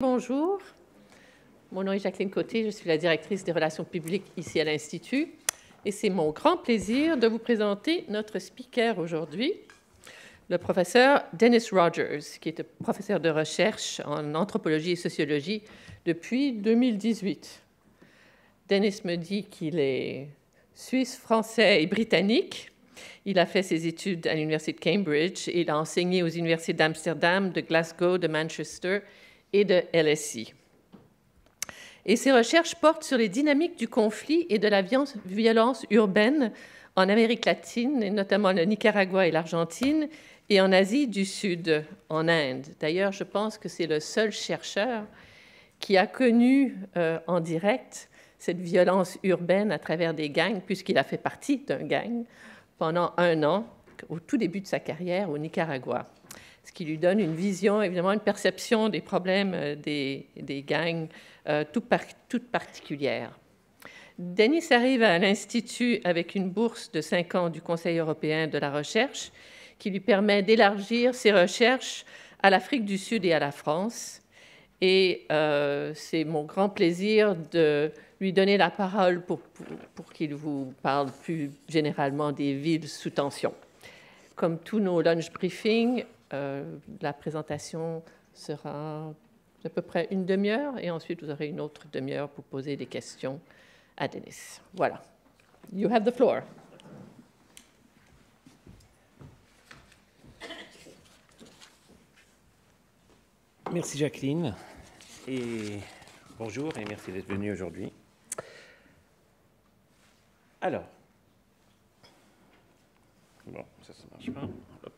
Bonjour, mon nom est Jacqueline Côté, je suis la directrice des relations publiques ici à l'Institut et c'est mon grand plaisir de vous présenter notre speaker aujourd'hui, le professeur Dennis Rogers, qui est professeur de recherche en anthropologie et sociologie depuis 2018. Dennis me dit qu'il est suisse, français et britannique. Il a fait ses études à l'Université de Cambridge et il a enseigné aux universités d'Amsterdam, de Glasgow, de Manchester et de LSI. Et ses recherches portent sur les dynamiques du conflit et de la violence urbaine en Amérique latine, notamment le Nicaragua et l'Argentine, et en Asie du Sud, en Inde. D'ailleurs, je pense que c'est le seul chercheur qui a connu euh, en direct cette violence urbaine à travers des gangs, puisqu'il a fait partie d'un gang pendant un an, au tout début de sa carrière au Nicaragua ce qui lui donne une vision, évidemment, une perception des problèmes euh, des, gangs euh, tout toute particulière. Denis arrive à l'Institut avec une bourse de cinq ans du Conseil européen de la recherche qui lui permet d'élargir ses recherches à l'Afrique du Sud et à la France. Et euh, c'est mon grand plaisir de lui donner la parole pour, qu'il vous parle plus généralement des villes sous tension. Comme tous nos lunch briefings, la présentation sera à peu près une demi-heure et ensuite vous aurez une autre demi-heure pour poser des questions à Denis. Voilà. You have the floor. Merci Jacqueline et bonjour et merci d'être venue aujourd'hui. Alors, bon, ça ne marche pas.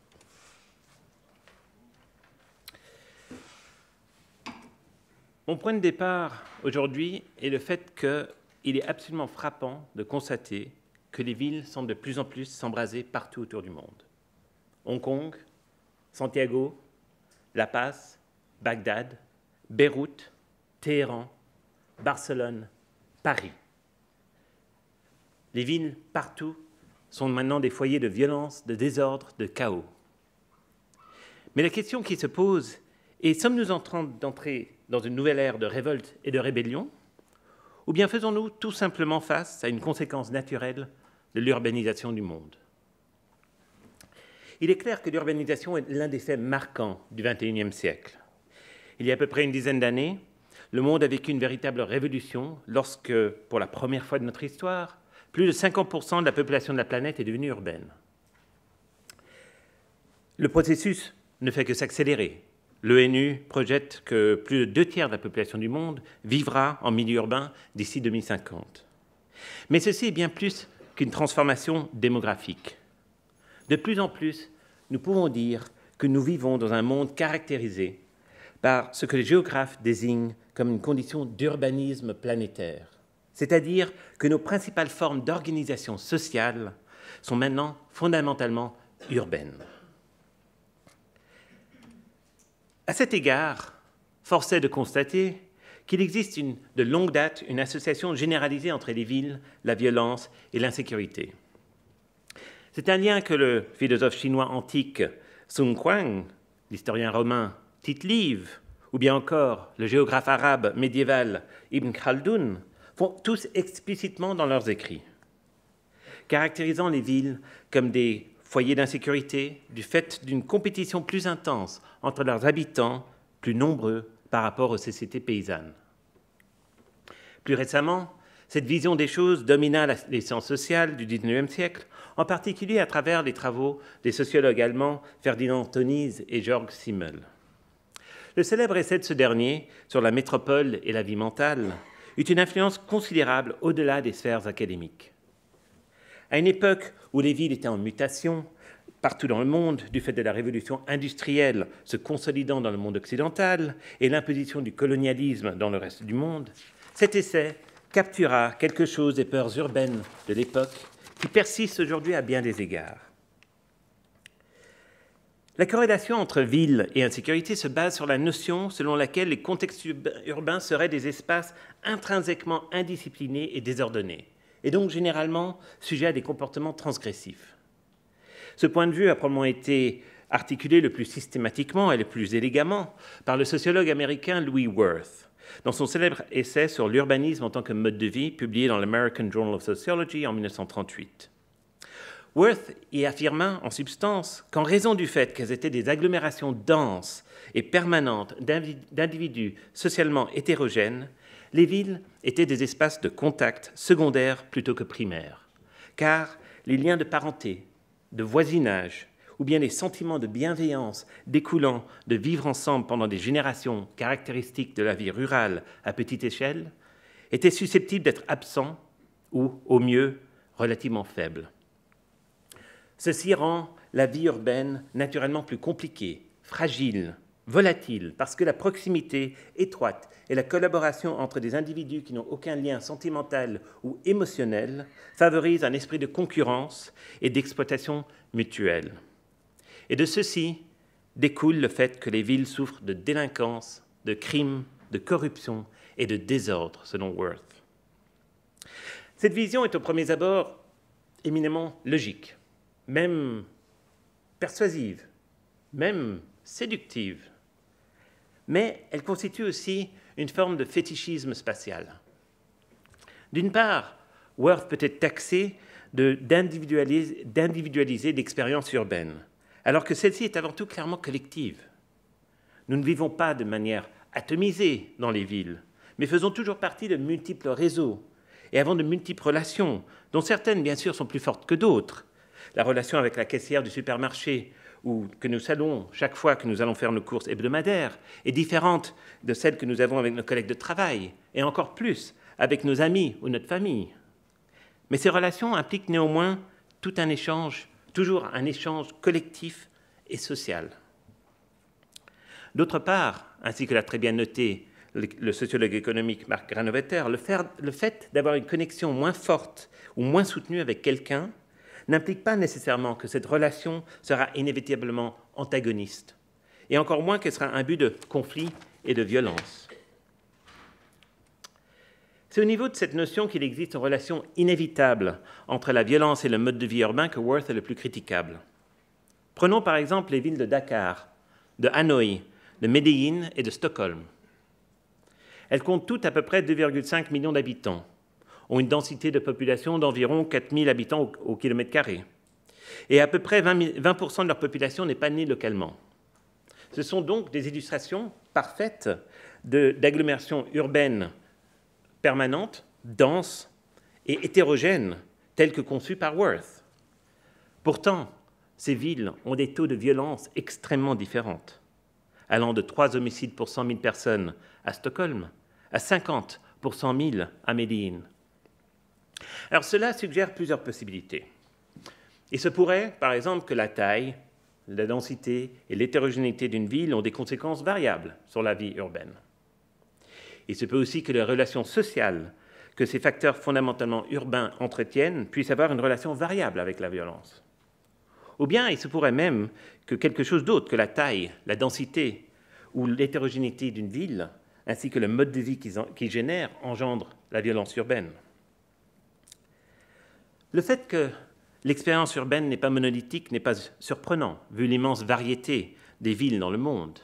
Mon point de départ aujourd'hui est le fait qu'il est absolument frappant de constater que les villes semblent de plus en plus s'embraser partout autour du monde. Hong Kong, Santiago, La Paz, Bagdad, Beyrouth, Téhéran, Barcelone, Paris. Les villes partout sont maintenant des foyers de violence, de désordre, de chaos. Mais la question qui se pose est sommes-nous en train d'entrer dans une nouvelle ère de révolte et de rébellion Ou bien faisons-nous tout simplement face à une conséquence naturelle de l'urbanisation du monde? Il est clair que l'urbanisation est l'un des faits marquants du XXIe siècle. Il y a à peu près une dizaine d'années, le monde a vécu une véritable révolution lorsque, pour la première fois de notre histoire, plus de 50% de la population de la planète est devenue urbaine. Le processus ne fait que s'accélérer L'ONU projette que plus de deux tiers de la population du monde vivra en milieu urbain d'ici 2050. Mais ceci est bien plus qu'une transformation démographique. De plus en plus, nous pouvons dire que nous vivons dans un monde caractérisé par ce que les géographes désignent comme une condition d'urbanisme planétaire, c'est-à-dire que nos principales formes d'organisation sociale sont maintenant fondamentalement urbaines. À cet égard, force est de constater qu'il existe de longue date une association généralisée entre les villes, la violence et l'insécurité. C'est un lien que le philosophe chinois antique Sun Quan, l'historien romain Tite Live, ou bien encore le géographe arabe médiéval Ibn Khaldun font tous explicitement dans leurs écrits, caractérisant les villes comme des foyers d'insécurité du fait d'une compétition plus intense entre leurs habitants, plus nombreux par rapport aux sociétés paysannes. Plus récemment, cette vision des choses domina les sciences sociales du XIXe siècle, en particulier à travers les travaux des sociologues allemands Ferdinand Tönnies et Georg Simmel. Le célèbre essai de ce dernier sur la métropole et la vie mentale eut une influence considérable au-delà des sphères académiques. À une époque où les villes étaient en mutation, partout dans le monde, du fait de la révolution industrielle se consolidant dans le monde occidental et l'imposition du colonialisme dans le reste du monde, cet essai captura quelque chose des peurs urbaines de l'époque qui persistent aujourd'hui à bien des égards. La corrélation entre ville et insécurité se base sur la notion selon laquelle les contextes urbains seraient des espaces intrinsèquement indisciplinés et désordonnés, et donc généralement sujet à des comportements transgressifs. Ce point de vue a probablement été articulé le plus systématiquement et le plus élégamment par le sociologue américain Louis Worth dans son célèbre essai sur l'urbanisme en tant que mode de vie, publié dans l'American Journal of Sociology en 1938. Worth y affirma en substance qu'en raison du fait qu'elles étaient des agglomérations denses et permanentes d'individus socialement hétérogènes, les villes étaient des espaces de contact secondaires plutôt que primaires, car les liens de parenté, de voisinage, ou bien les sentiments de bienveillance découlant de vivre ensemble pendant des générations caractéristiques de la vie rurale à petite échelle, étaient susceptibles d'être absents ou, au mieux, relativement faibles. Ceci rend la vie urbaine naturellement plus compliquée, fragile, volatile, parce que la proximité étroite et la collaboration entre des individus qui n'ont aucun lien sentimental ou émotionnel favorisent un esprit de concurrence et d'exploitation mutuelle. Et de ceci découle le fait que les villes souffrent de délinquance, de crimes, de corruption et de désordre, selon Worth. Cette vision est au premier abord éminemment logique, même persuasive, même séductive, mais elle constitue aussi une forme de fétichisme spatial. D'une part, Worth peut être taxé d'individualiser l'expérience urbaine alors que celle-ci est avant tout clairement collective. Nous ne vivons pas de manière atomisée dans les villes, mais faisons toujours partie de multiples réseaux et avons de multiples relations, dont certaines, bien sûr, sont plus fortes que d'autres. La relation avec la caissière du supermarché, ou que nous saluons chaque fois que nous allons faire nos courses hebdomadaires, est différente de celle que nous avons avec nos collègues de travail, et encore plus avec nos amis ou notre famille. Mais ces relations impliquent néanmoins tout un échange toujours un échange collectif et social. D'autre part, ainsi que l'a très bien noté le, sociologue économique Marc Granovetter, le fait d'avoir une connexion moins forte ou moins soutenue avec quelqu'un n'implique pas nécessairement que cette relation sera inévitablement antagoniste, et encore moins qu'elle sera un but de conflit et de violence. C'est au niveau de cette notion qu'il existe une relation inévitable entre la violence et le mode de vie urbain que Worth est le plus critiquable. Prenons par exemple les villes de Dakar, de Hanoï, de Medellín et de Stockholm. Elles comptent toutes à peu près 2,5 millions d'habitants, ont une densité de population d'environ 4 000 habitants au, kilomètre carré, et à peu près 20, 20 de leur population n'est pas née localement. Ce sont donc des illustrations parfaites d'agglomérations urbaines permanente, dense et hétérogène, telle que conçue par Worth. Pourtant, ces villes ont des taux de violence extrêmement différents, allant de 3 homicides pour 100 000 personnes à Stockholm à 50 pour 100 000 à Medellín. Alors cela suggère plusieurs possibilités. Il se pourrait, par exemple, que la taille, la densité et l'hétérogénéité d'une ville ont des conséquences variables sur la vie urbaine. Il se peut aussi que les relations sociales que ces facteurs fondamentalement urbains entretiennent puissent avoir une relation variable avec la violence. Ou bien il se pourrait même que quelque chose d'autre que la taille, la densité ou l'hétérogénéité d'une ville, ainsi que le mode de vie qui génère, engendre la violence urbaine. Le fait que l'expérience urbaine n'est pas monolithique n'est pas surprenant, vu l'immense variété des villes dans le monde.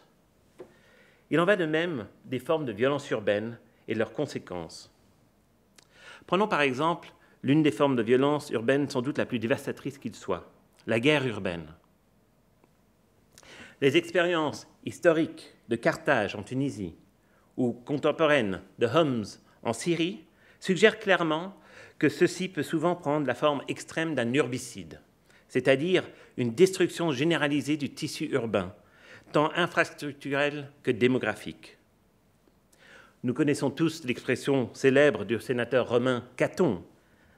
Il en va de même des formes de violence urbaine et leurs conséquences. Prenons par exemple l'une des formes de violence urbaine sans doute la plus dévastatrice qu'il soit, la guerre urbaine. Les expériences historiques de Carthage en Tunisie ou contemporaines de Homs en Syrie suggèrent clairement que ceci peut souvent prendre la forme extrême d'un urbicide, c'est-à-dire une destruction généralisée du tissu urbain tant infrastructurelle que démographique. Nous connaissons tous l'expression célèbre du sénateur romain Caton,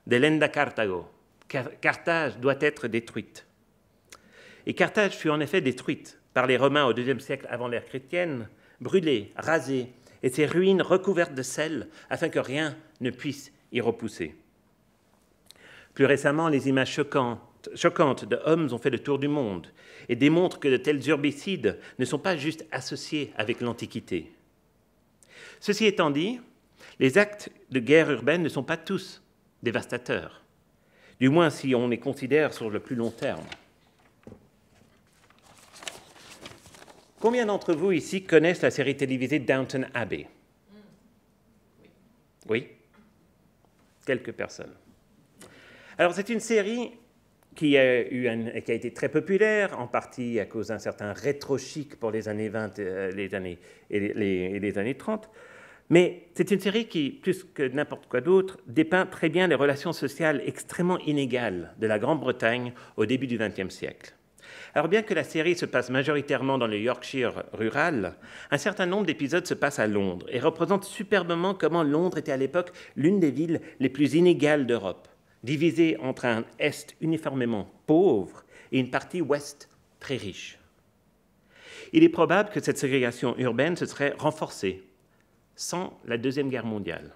Delenda Carthago. Carthage doit être détruite. Et Carthage fut en effet détruite par les Romains au IIe siècle avant l'ère chrétienne, brûlée, rasée, et ses ruines recouvertes de sel afin que rien ne puisse y repousser. Plus récemment, les images choquantes de hommes ont fait le tour du monde et démontrent que de tels herbicides ne sont pas juste associés avec l'Antiquité. Ceci étant dit, les actes de guerre urbaine ne sont pas tous dévastateurs, du moins si on les considère sur le plus long terme. Combien d'entre vous ici connaissent la série télévisée Downton Abbey? Oui Quelques personnes. Alors c'est une série qui a, été très populaire, en partie à cause d'un certain rétro-chic pour les années 20 euh, les années, et, les, les années 30. Mais c'est une série qui, plus que n'importe quoi d'autre, dépeint très bien les relations sociales extrêmement inégales de la Grande-Bretagne au début du XXe siècle. Alors bien que la série se passe majoritairement dans le Yorkshire rural, un certain nombre d'épisodes se passent à Londres et représentent superbement comment Londres était à l'époque l'une des villes les plus inégales d'Europe, divisée entre un Est uniformément pauvre et une partie Ouest très riche. Il est probable que cette ségrégation urbaine se serait renforcée sans la Deuxième Guerre mondiale,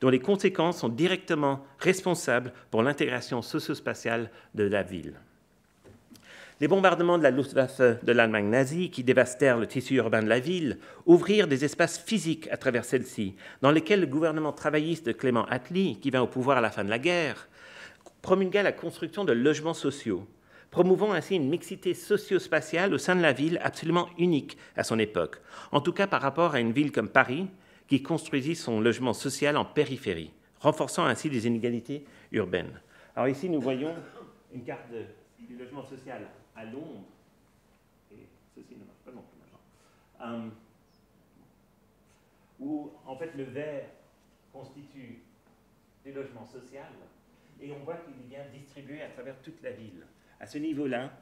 dont les conséquences sont directement responsables pour l'intégration socio-spatiale de la ville. Les bombardements de la Luftwaffe de l'Allemagne nazie, qui dévastèrent le tissu urbain de la ville, ouvrirent des espaces physiques à travers celle-ci, dans lesquels le gouvernement travailliste de Clément Attlee, qui vint au pouvoir à la fin de la guerre, promulgua la construction de logements sociaux, promouvant ainsi une mixité socio-spatiale au sein de la ville absolument unique à son époque, en tout cas par rapport à une ville comme Paris, qui construisit son logement social en périphérie, renforçant ainsi les inégalités urbaines. Alors ici, nous voyons une carte du logement social à Londres, et ceci ne marche pas non plus euh, où en fait le vert constitue des logements sociaux, et on voit qu'il est bien distribué à travers toute la ville. À ce niveau-là,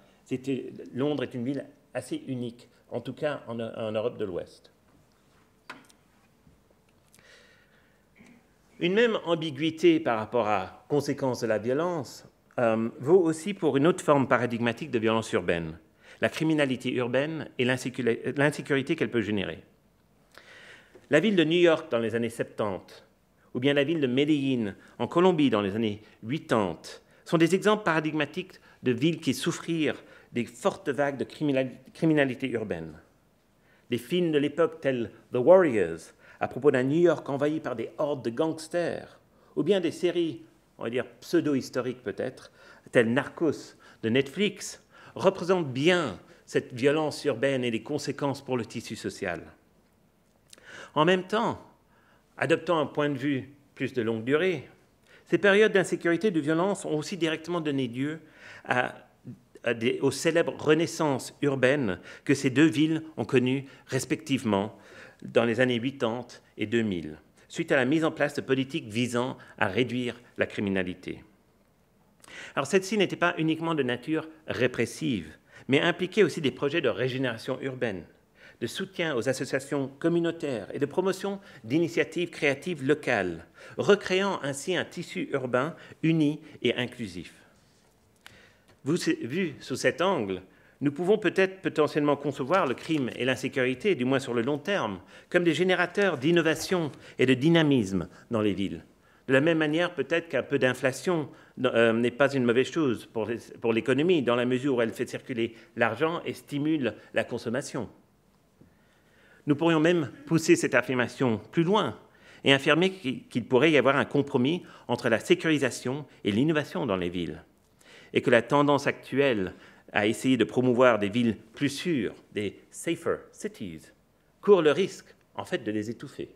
Londres est une ville assez unique, en tout cas en, en Europe de l'Ouest. Une même ambiguïté par rapport à conséquences de la violence euh, vaut aussi pour une autre forme paradigmatique de violence urbaine, la criminalité urbaine et l'insécurité qu'elle peut générer. La ville de New York dans les années 70, ou bien la ville de Medellín en Colombie dans les années 80, sont des exemples paradigmatiques de villes qui souffrirent des fortes vagues de criminalité urbaine. Des films de l'époque tels The Warriors, à propos d'un New York envahi par des hordes de gangsters, ou bien des séries on va dire pseudo-historique peut-être, tel Narcos de Netflix, représente bien cette violence urbaine et les conséquences pour le tissu social. En même temps, adoptant un point de vue plus de longue durée, ces périodes d'insécurité et de violence ont aussi directement donné lieu aux célèbres renaissances urbaines que ces deux villes ont connues respectivement dans les années 80 et 2000 suite à la mise en place de politiques visant à réduire la criminalité. Alors celle-ci n'était pas uniquement de nature répressive, mais impliquait aussi des projets de régénération urbaine, de soutien aux associations communautaires et de promotion d'initiatives créatives locales, recréant ainsi un tissu urbain uni et inclusif. vu sous cet angle, nous pouvons peut-être potentiellement concevoir le crime et l'insécurité, du moins sur le long terme, comme des générateurs d'innovation et de dynamisme dans les villes. De la même manière, peut-être qu'un peu d'inflation euh, n'est pas une mauvaise chose pour l'économie, dans la mesure où elle fait circuler l'argent et stimule la consommation. Nous pourrions même pousser cette affirmation plus loin et affirmer qu'il pourrait y avoir un compromis entre la sécurisation et l'innovation dans les villes, et que la tendance actuelle à essayer de promouvoir des villes plus sûres, des safer cities, court le risque, en fait, de les étouffer.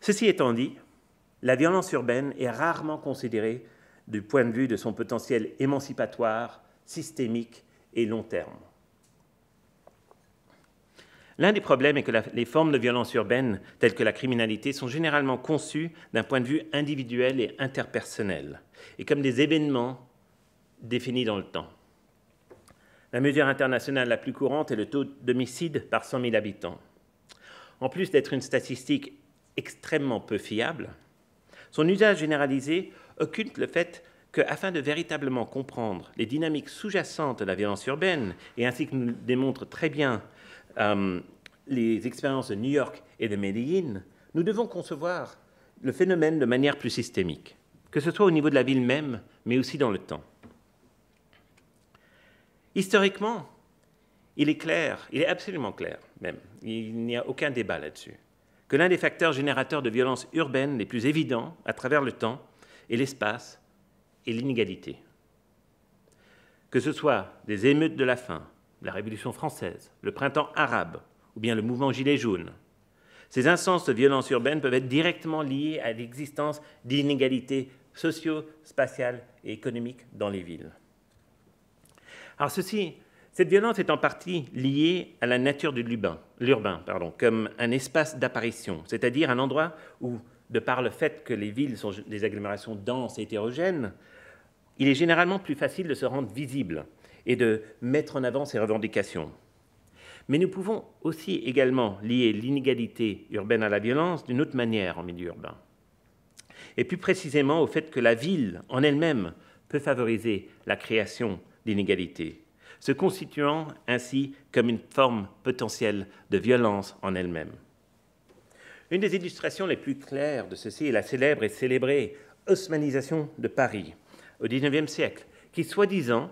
Ceci étant dit, la violence urbaine est rarement considérée du point de vue de son potentiel émancipatoire, systémique et long terme. L'un des problèmes est que les formes de violence urbaine, telles que la criminalité, sont généralement conçues d'un point de vue individuel et interpersonnel, et comme des événements définie dans le temps. La mesure internationale la plus courante est le taux d'homicide par 100 000 habitants. En plus d'être une statistique extrêmement peu fiable, son usage généralisé occulte le fait qu'afin de véritablement comprendre les dynamiques sous-jacentes de la violence urbaine, et ainsi que nous démontrent très bien euh, les expériences de New York et de Medellín, nous devons concevoir le phénomène de manière plus systémique, que ce soit au niveau de la ville même, mais aussi dans le temps. Historiquement, il est clair, il est absolument clair même, il n'y a aucun débat là-dessus, que l'un des facteurs générateurs de violences urbaines les plus évidents à travers le temps est l'espace et l'inégalité. que ce soit des émeutes de la faim, la Révolution française, le printemps arabe ou bien le mouvement Gilets jaunes, ces instances de violence urbaine peuvent être directement liées à l'existence d'inégalités socio-spatiales et économiques dans les villes. Alors ceci, cette violence est en partie liée à la nature de l'urbain, comme un espace d'apparition, c'est-à-dire un endroit où, de par le fait que les villes sont des agglomérations denses et hétérogènes, il est généralement plus facile de se rendre visible et de mettre en avant ses revendications. Mais nous pouvons aussi également lier l'inégalité urbaine à la violence d'une autre manière en milieu urbain. Et plus précisément au fait que la ville en elle-même peut favoriser la création d'inégalités, se constituant ainsi comme une forme potentielle de violence en elle-même. Une des illustrations les plus claires de ceci est la célèbre et célébrée osmanisation de Paris au XIXe siècle, qui soi-disant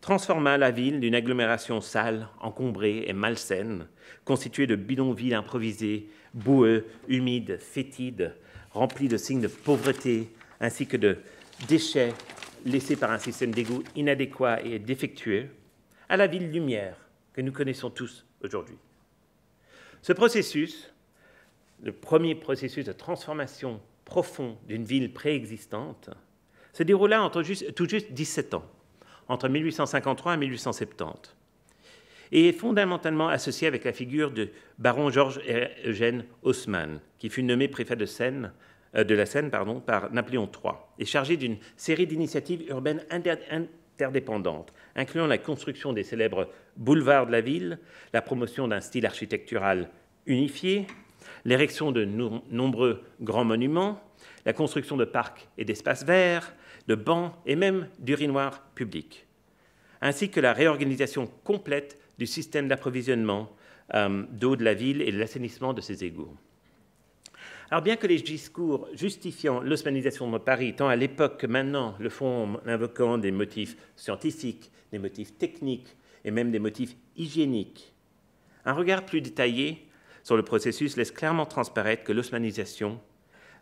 transforma la ville d'une agglomération sale, encombrée et malsaine, constituée de bidonvilles improvisés, boueux, humides, fétides, remplis de signes de pauvreté, ainsi que de déchets laissés par un système d'égout inadéquat et défectueux, à la ville lumière que nous connaissons tous aujourd'hui. Ce processus, le premier processus de transformation profond d'une ville préexistante, se déroula entre tout juste 17 ans entre 1853 et 1870, et est fondamentalement associé avec la figure de baron Georges Eugène Haussmann, qui fut nommé préfet de, Seine, de la Seine pardon, par Napoléon III, et chargé d'une série d'initiatives urbaines interdépendantes, incluant la construction des célèbres boulevards de la ville, la promotion d'un style architectural unifié, l'érection de nombreux grands monuments, la construction de parcs et d'espaces verts, de bancs et même d'urinoirs publics, ainsi que la réorganisation complète du système d'approvisionnement euh, d'eau de la ville et de l'assainissement de ses égouts. Alors bien que les discours justifiant l'osmanisation de Paris, tant à l'époque que maintenant, le font en invoquant des motifs scientifiques, des motifs techniques et même des motifs hygiéniques, un regard plus détaillé sur le processus laisse clairement transparaître que l'osmanisation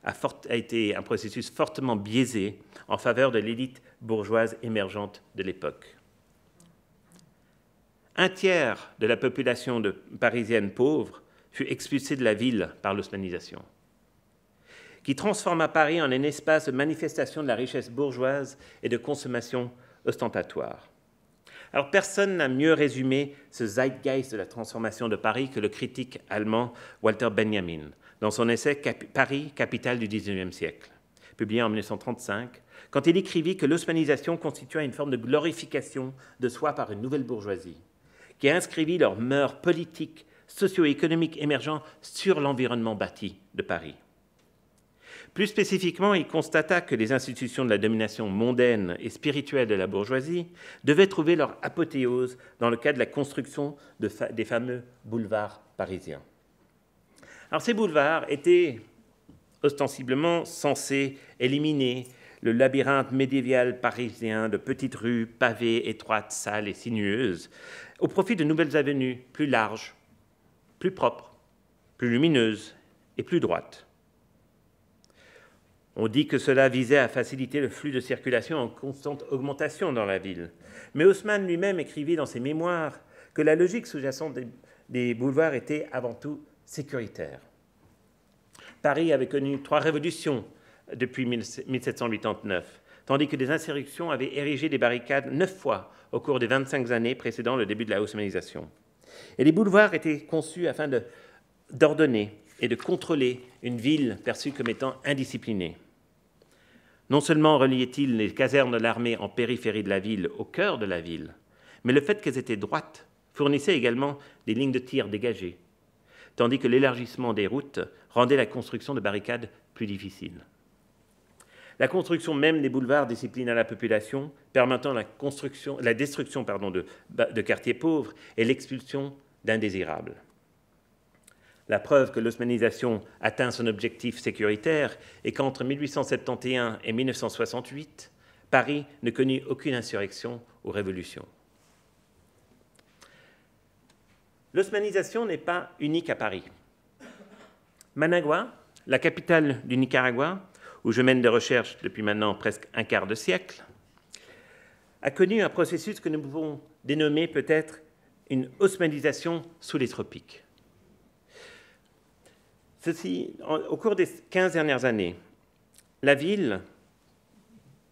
a, été un processus fortement biaisé en faveur de l'élite bourgeoise émergente de l'époque. Un tiers de la population de parisienne pauvre fut expulsée de la ville par l'osmanisation, qui transforma Paris en un espace de manifestation de la richesse bourgeoise et de consommation ostentatoire. Alors personne n'a mieux résumé ce zeitgeist de la transformation de Paris que le critique allemand Walter Benjamin, dans son essai Paris, capitale du XIXe siècle, publié en 1935, quand il écrivit que l'osmanisation constituait une forme de glorification de soi par une nouvelle bourgeoisie, qui inscrivit leurs mœurs politiques, socio-économiques émergents sur l'environnement bâti de Paris. Plus spécifiquement, il constata que les institutions de la domination mondaine et spirituelle de la bourgeoisie devaient trouver leur apothéose dans le cadre de la construction des fameux boulevards parisiens. Alors ces boulevards étaient ostensiblement censés éliminer le labyrinthe médiéval parisien de petites rues pavées, étroites, sales et sinueuses, au profit de nouvelles avenues plus larges, plus propres, plus lumineuses et plus droites. On dit que cela visait à faciliter le flux de circulation en constante augmentation dans la ville. Mais Haussmann lui-même écrivit dans ses mémoires que la logique sous-jacente des boulevards était avant tout sécuritaire. Paris avait connu trois révolutions depuis 1789, tandis que des insurrections avaient érigé des barricades neuf fois au cours des 25 années précédant le début de la haussmannisation. Et les boulevards étaient conçus afin d'ordonner et de contrôler une ville perçue comme étant indisciplinée. Non seulement reliaient-ils les casernes de l'armée en périphérie de la ville au cœur de la ville, mais le fait qu'elles étaient droites fournissait également des lignes de tir dégagées, tandis que l'élargissement des routes rendait la construction de barricades plus difficile. La construction même des boulevards disciplina la population, permettant la, destruction de quartiers pauvres et l'expulsion d'indésirables. La preuve que l'osmanisation atteint son objectif sécuritaire est qu'entre 1871 et 1968, Paris ne connut aucune insurrection ou révolution. L'osmanisation n'est pas unique à Paris. Managua, la capitale du Nicaragua, où je mène des recherches depuis maintenant presque un quart de siècle, a connu un processus que nous pouvons dénommer peut-être une osmanisation sous les tropiques. Ceci, au cours des 15 dernières années, la ville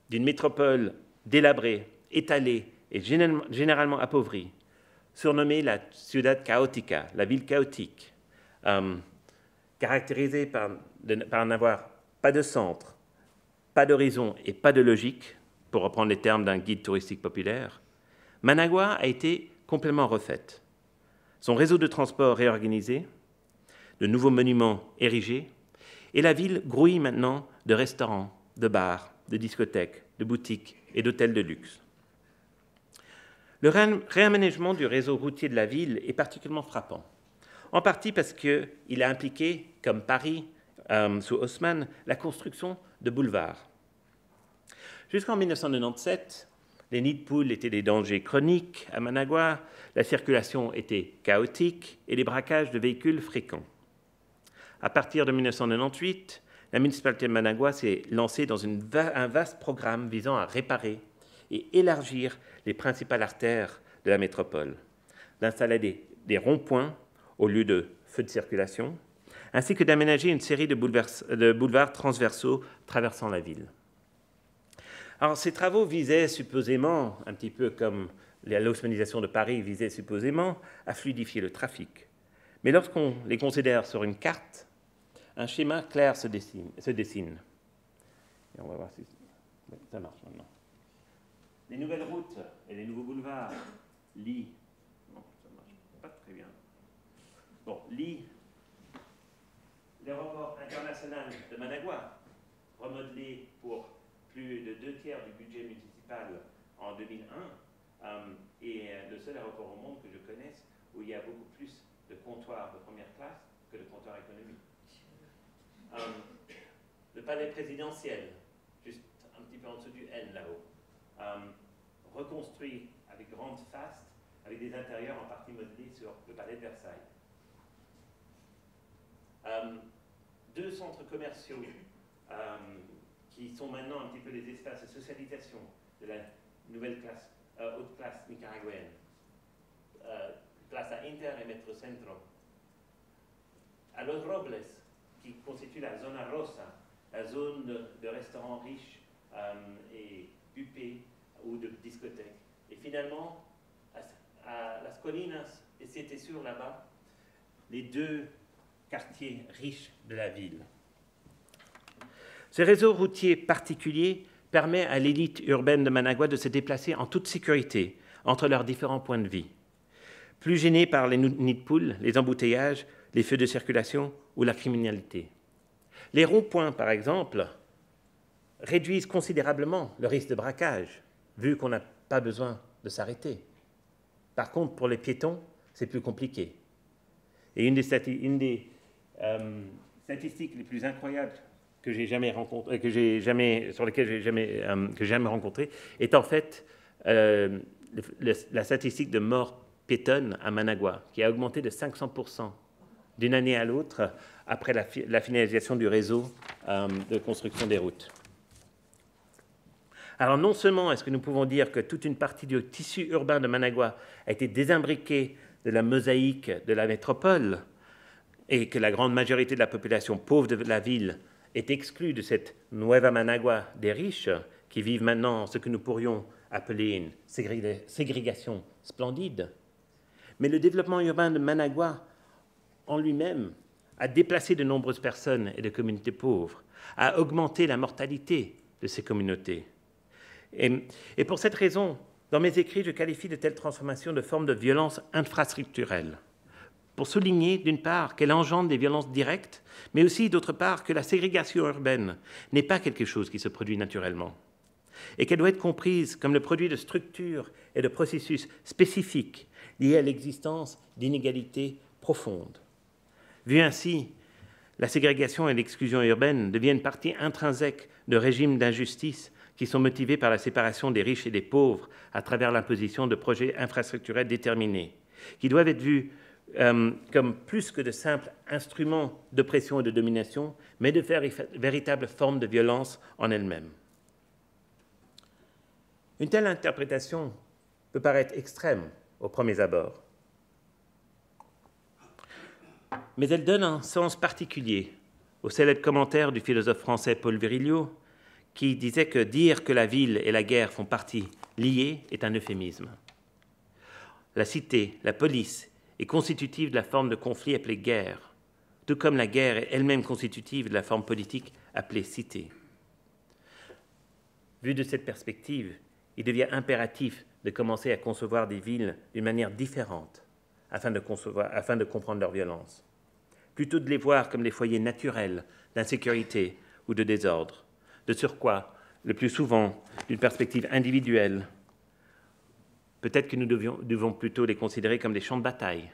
d'une métropole délabrée, étalée et généralement appauvrie, surnommée la Ciudad Caótica, la ville chaotique, euh, caractérisée par, par n'avoir pas de centre, pas d'horizon et pas de logique, pour reprendre les termes d'un guide touristique populaire, Managua a été complètement refaite. Son réseau de transport réorganisé, de nouveaux monuments érigés, et la ville grouille maintenant de restaurants, de bars, de discothèques, de boutiques et d'hôtels de luxe. Le réaménagement du réseau routier de la ville est particulièrement frappant, en partie parce qu'il a impliqué, comme Paris euh, sous Haussmann, la construction de boulevards. Jusqu'en 1997, les nids de poules étaient des dangers chroniques à Managua, la circulation était chaotique et les braquages de véhicules fréquents. À partir de 1998, la municipalité de Managua s'est lancée dans un vaste programme visant à réparer et élargir les principales artères de la métropole, d'installer des, ronds-points au lieu de feux de circulation, ainsi que d'aménager une série de boulevards transversaux traversant la ville. Alors, ces travaux visaient supposément, un petit peu comme l'osmanisation de Paris visait supposément, à fluidifier le trafic. Mais lorsqu'on les considère sur une carte, un schéma clair se dessine. Et on va voir si ça marche maintenant. Les nouvelles routes et les nouveaux boulevards lient. Non, ça marche pas très bien. Bon, lient l'aéroport international de Managua, remodelé pour plus de deux tiers du budget municipal en 2001, euh, et le seul aéroport au monde que je connaisse où il y a beaucoup plus de comptoirs de première classe que de comptoirs économiques. Euh, le palais présidentiel, juste un petit peu en dessous du N là-haut, euh, reconstruit avec grande faste, avec des intérieurs en partie modelés sur le palais de Versailles. Euh, deux centres commerciaux qui sont maintenant un petit peu les espaces de socialisation de la nouvelle classe, haute classe nicaraguayenne. Plaza Inter et Metro Centro. A Los Robles, qui constitue la zone rosa, la zone de, restaurants riches euh, et huppés ou de discothèques. Et finalement, à, Las Colinas et c'était sur là-bas, les deux quartiers riches de la ville. Ce réseau routier particulier permet à l'élite urbaine de Managua de se déplacer en toute sécurité entre leurs différents points de vie. Plus gênés par les nids de poules, les embouteillages, les feux de circulation ou la criminalité. Les ronds-points, par exemple, réduisent considérablement le risque de braquage, vu qu'on n'a pas besoin de s'arrêter. Par contre, pour les piétons, c'est plus compliqué. Et une des, euh, statistiques les plus incroyables que j'ai jamais rencontré, que j'ai jamais, sur lesquelles j'ai jamais, euh, rencontré, est en fait euh, la statistique de mort piétonne à Managua, qui a augmenté de 500 d'une année à l'autre après la, finalisation du réseau euh, de construction des routes. Alors non seulement est-ce que nous pouvons dire que toute une partie du tissu urbain de Managua a été désimbriquée de la mosaïque de la métropole et que la grande majorité de la population pauvre de la ville est exclue de cette Nueva Managua des riches qui vivent maintenant ce que nous pourrions appeler une ségrégation splendide. Mais le développement urbain de Managua en lui-même a déplacé de nombreuses personnes et de communautés pauvres, a augmenté la mortalité de ces communautés. Et, pour cette raison, dans mes écrits, je qualifie de telles transformations de formes de violence infrastructurelle, pour souligner d'une part qu'elle engendre des violences directes, mais aussi d'autre part que la ségrégation urbaine n'est pas quelque chose qui se produit naturellement, et qu'elle doit être comprise comme le produit de structures et de processus spécifiques liés à l'existence d'inégalités profondes. Vu ainsi, la ségrégation et l'exclusion urbaine deviennent partie intrinsèque de régimes d'injustice qui sont motivés par la séparation des riches et des pauvres à travers l'imposition de projets infrastructurels déterminés, qui doivent être vus euh, comme plus que de simples instruments d'oppression et de domination, mais de véritables formes de violence en elles-mêmes. Une telle interprétation peut paraître extrême au premier abord, mais elle donne un sens particulier au célèbre commentaire du philosophe français Paul Virilio, qui disait que dire que la ville et la guerre font partie liées est un euphémisme. La cité, la police, est constitutive de la forme de conflit appelée guerre, tout comme la guerre est elle-même constitutive de la forme politique appelée cité. Vu de cette perspective, il devient impératif de commencer à concevoir des villes d'une manière différente afin de, afin de comprendre leur violence plutôt de les voir comme des foyers naturels d'insécurité ou de désordre. De surcroît, le plus souvent, d'une perspective individuelle, peut-être que nous devons plutôt les considérer comme des champs de bataille,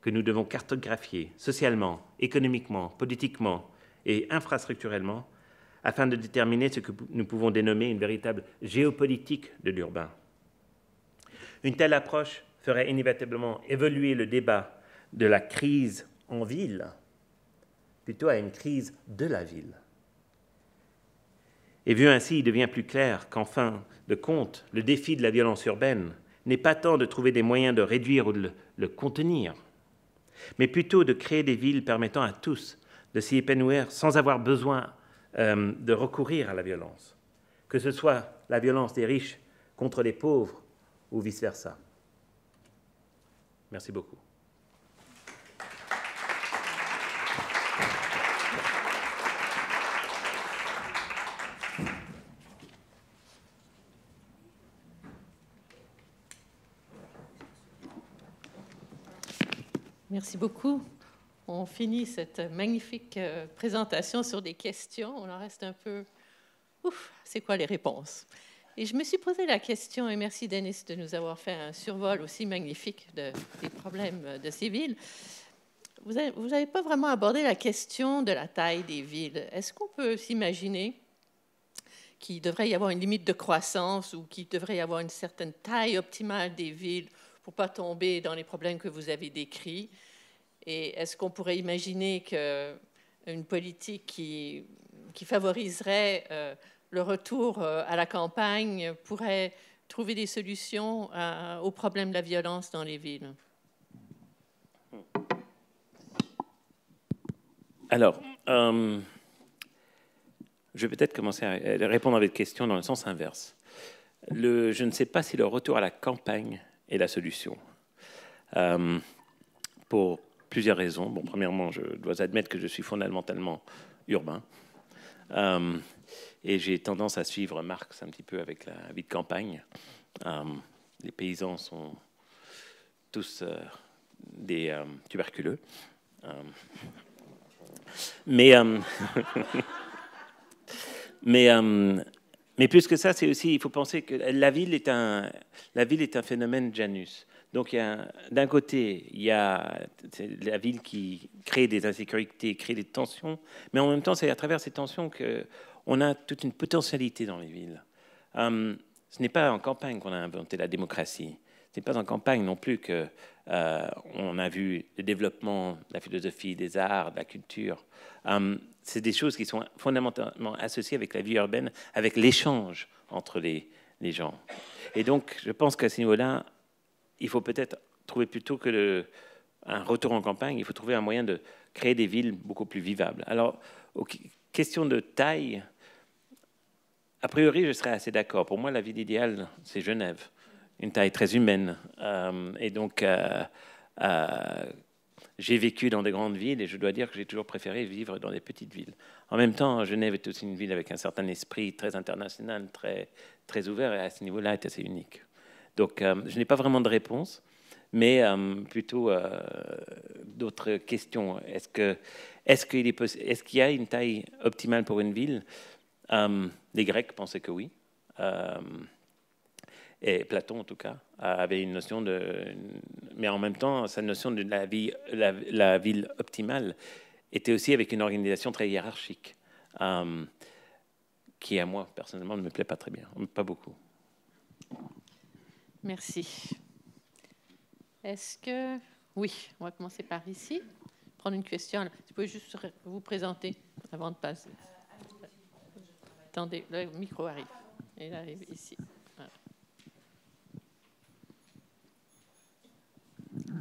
que nous devons cartographier socialement, économiquement, politiquement et infrastructurellement, afin de déterminer ce que nous pouvons dénommer une véritable géopolitique de l'urbain. Une telle approche ferait inévitablement évoluer le débat de la crise en ville, plutôt à une crise de la ville. Et vu ainsi, il devient plus clair qu'en fin de compte, le défi de la violence urbaine n'est pas tant de trouver des moyens de réduire ou de le, contenir, mais plutôt de créer des villes permettant à tous de s'y épanouir sans avoir besoin euh, de recourir à la violence, que ce soit la violence des riches contre les pauvres ou vice-versa. Merci beaucoup. Merci beaucoup. On finit cette magnifique euh, présentation sur des questions. On en reste un peu. Ouf, c'est quoi les réponses? Et je me suis posé la question, et merci Denis de nous avoir fait un survol aussi magnifique des problèmes de ces villes. Vous n'avez pas vraiment abordé la question de la taille des villes. Est-ce qu'on peut s'imaginer qu'il devrait y avoir une limite de croissance ou qu'il devrait y avoir une certaine taille optimale des villes pour pas tomber dans les problèmes que vous avez décrits? Et est-ce qu'on pourrait imaginer qu'une politique qui, favoriserait euh, le retour euh, à la campagne pourrait trouver des solutions aux problèmes de la violence dans les villes? Alors, euh, je vais peut-être commencer à répondre à votre question dans le sens inverse. Le, je ne sais pas si le retour à la campagne est la solution. Euh, pour plusieurs raisons. Bon, premièrement, je dois admettre que je suis fondamentalement urbain. Euh, et j'ai tendance à suivre Marx un petit peu avec la vie de campagne. Euh, les paysans sont tous des tuberculeux. mais, mais mais plus que ça, c'est aussi, il faut penser que la ville est un, la ville est un phénomène Janus. Donc, d'un côté, il y a la ville qui crée des insécurités, crée des tensions, mais en même temps, c'est à travers ces tensions qu'on a toute une potentialité dans les villes. Hum, ce n'est pas en campagne qu'on a inventé la démocratie. Ce n'est pas en campagne non plus qu'on euh, a vu le développement de la philosophie, des arts, de la culture. Hum, c'est des choses qui sont fondamentalement associées avec la vie urbaine, avec l'échange entre les, les, gens. Et donc, je pense qu'à ce niveau-là, il faut peut-être trouver plutôt que un retour en campagne, il faut trouver un moyen de créer des villes beaucoup plus vivables. Alors, question de taille, a priori, je serais assez d'accord. Pour moi, la ville idéale, c'est Genève une taille très humaine. Euh, et donc, euh, euh, j'ai vécu dans des grandes villes et je dois dire que j'ai toujours préféré vivre dans des petites villes. En même temps, Genève est aussi une ville avec un certain esprit très international, très, très ouvert et à ce niveau-là est assez unique. Donc, je n'ai pas vraiment de réponse, mais plutôt d'autres questions. Est-ce qu'il y a une taille optimale pour une ville? Les Grecs pensaient que oui et Platon en tout cas, avait une notion de... Mais en même temps, sa notion de la, ville optimale était aussi avec une organisation très hiérarchique, euh, qui à moi, personnellement, ne me plaît pas très bien, pas beaucoup. Merci. Est-ce que... Oui, on va commencer par ici. Prendre une question. Tu peux juste vous présenter avant de passer. Attendez, le micro arrive. Il arrive ici.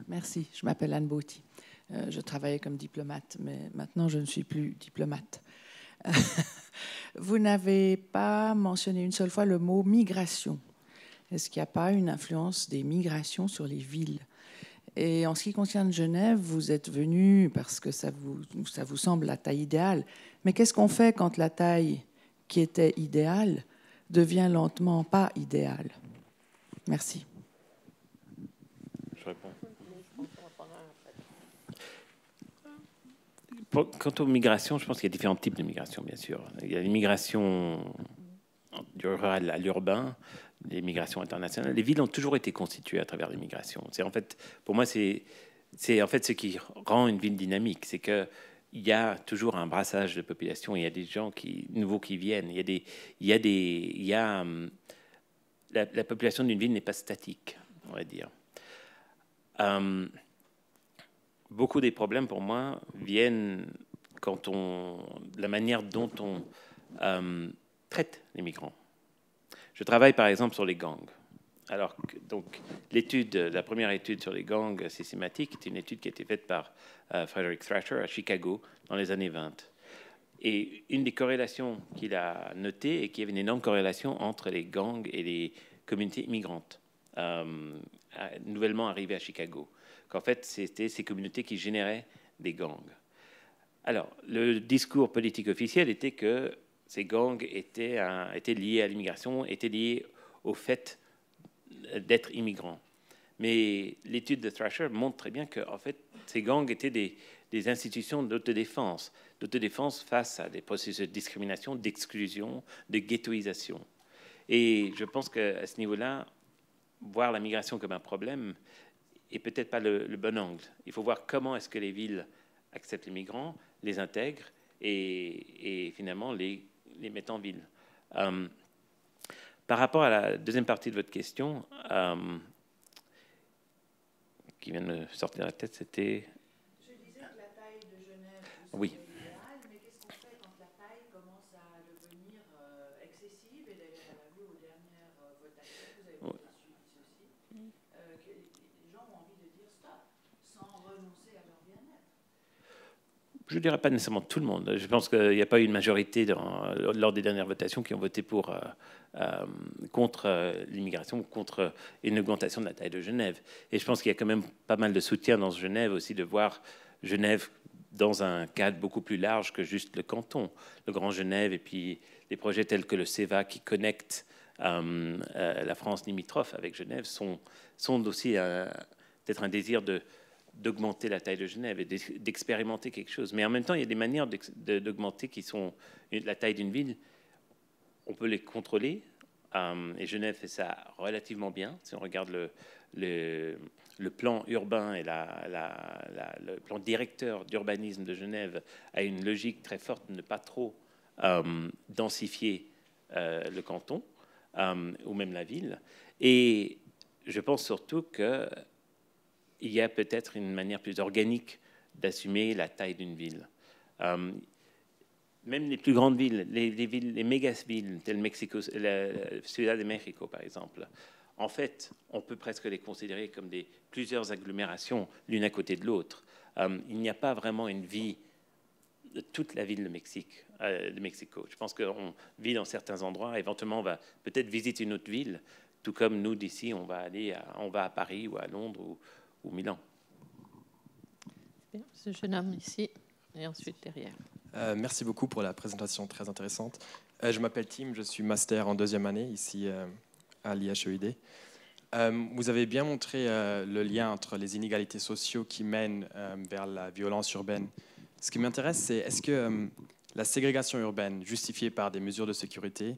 Merci. Je m'appelle Anne Bauty. Euh, je travaillais comme diplomate, mais maintenant je ne suis plus diplomate. Vous n'avez pas mentionné une seule fois le mot migration est-ce qu'il n'y a pas une influence des migrations sur les villes? Et en ce qui concerne Genève, vous êtes venu parce que ça vous, semble la taille idéale. Mais qu'est-ce qu'on fait quand la taille qui était idéale devient lentement pas idéale? Merci. Je réponds. Quant aux migrations, je pense qu'il y a différents types de migrations, bien sûr. Il y a les migrations du rural à l'urbain, les migrations internationales. Les villes ont toujours été constituées à travers les migrations. C'est en fait, pour moi, c'est en fait ce qui rend une ville dynamique, c'est que il y a toujours un brassage de population. Il y a des gens qui nouveaux qui viennent. Il y a des, il y a des, il y a hum, la, population d'une ville n'est pas statique, on va dire. Hum, beaucoup des problèmes pour moi viennent quand on, la manière dont on hum, traite les migrants. Je travaille par exemple sur les gangs. Alors, donc, l'étude, la première étude sur les gangs systématiques est une étude qui a été faite par euh, Frederick Thrasher à Chicago dans les années 20. Et une des corrélations qu'il a notées est qu'il y avait une énorme corrélation entre les gangs et les communautés immigrantes euh, nouvellement arrivées à Chicago. Qu'en fait, c'était ces communautés qui généraient des gangs. Alors, le discours politique officiel était que ces gangs étaient, liés à l'immigration, étaient liés au fait d'être immigrants. Mais l'étude de Thrasher montre très bien que en fait, ces gangs étaient des, des institutions d'autodéfense, d'autodéfense face à des processus de discrimination, d'exclusion, de ghettoisation. Et je pense qu'à ce niveau-là, voir la migration comme un problème est peut-être pas le, le, bon angle. Il faut voir comment est-ce que les villes acceptent les migrants, les intègrent et, et finalement les les mettre en ville. Euh, par rapport à la deuxième partie de votre question, euh, qui vient de me sortir de la tête, c'était. Je disais que la taille de Genève. Oui. Idéale, mais qu'est-ce qu'on fait quand la taille commence à devenir euh, excessive Et d'ailleurs, on l'a vu aux dernières votations, vous avez oui. suivi ceci, euh, que les gens ont envie de dire stop, sans renoncer à leur bien-être. Je ne dirais pas nécessairement tout le monde. Je pense qu'il n'y a pas eu une majorité dans, lors des dernières votations qui ont voté pour, euh, euh, contre euh, l'immigration, contre une augmentation de la taille de Genève. Et je pense qu'il y a quand même pas mal de soutien dans Genève aussi de voir Genève dans un cadre beaucoup plus large que juste le canton, le Grand Genève, et puis des projets tels que le CEVA qui connectent la France limitrophe avec Genève sont, sont aussi peut-être un désir de d'augmenter la taille de Genève et d'expérimenter quelque chose. Mais en même temps, il y a des manières d'augmenter qui sont la taille d'une ville. On peut les contrôler. Euh, et Genève fait ça relativement bien. Si on regarde le, plan urbain et le plan directeur d'urbanisme de Genève a une logique très forte de ne pas trop euh, densifier euh, le canton ou même la ville. Et je pense surtout que il y a peut-être une manière plus organique d'assumer la taille d'une ville. Euh, même les plus grandes villes, les, villes, les méga-villes, telles Mexico, la Ciudad de México par exemple, en fait, on peut presque les considérer comme des plusieurs agglomérations l'une à côté de l'autre. Euh, il n'y a pas vraiment une vie de toute la ville euh, de Mexico. Je pense qu'on vit dans certains endroits, éventuellement on va peut-être visiter une autre ville, tout comme nous d'ici, on va aller, on va à Paris ou à Londres ou, ou Milan. ce jeune homme ici et ensuite derrière. Euh, merci beaucoup pour la présentation très intéressante. Euh, je m'appelle Tim, je suis master en deuxième année ici euh, à l'IHEID. vous avez bien montré le lien entre les inégalités sociaux qui mènent vers la violence urbaine. Ce qui m'intéresse, c'est est-ce que la ségrégation urbaine, justifiée par des mesures de sécurité,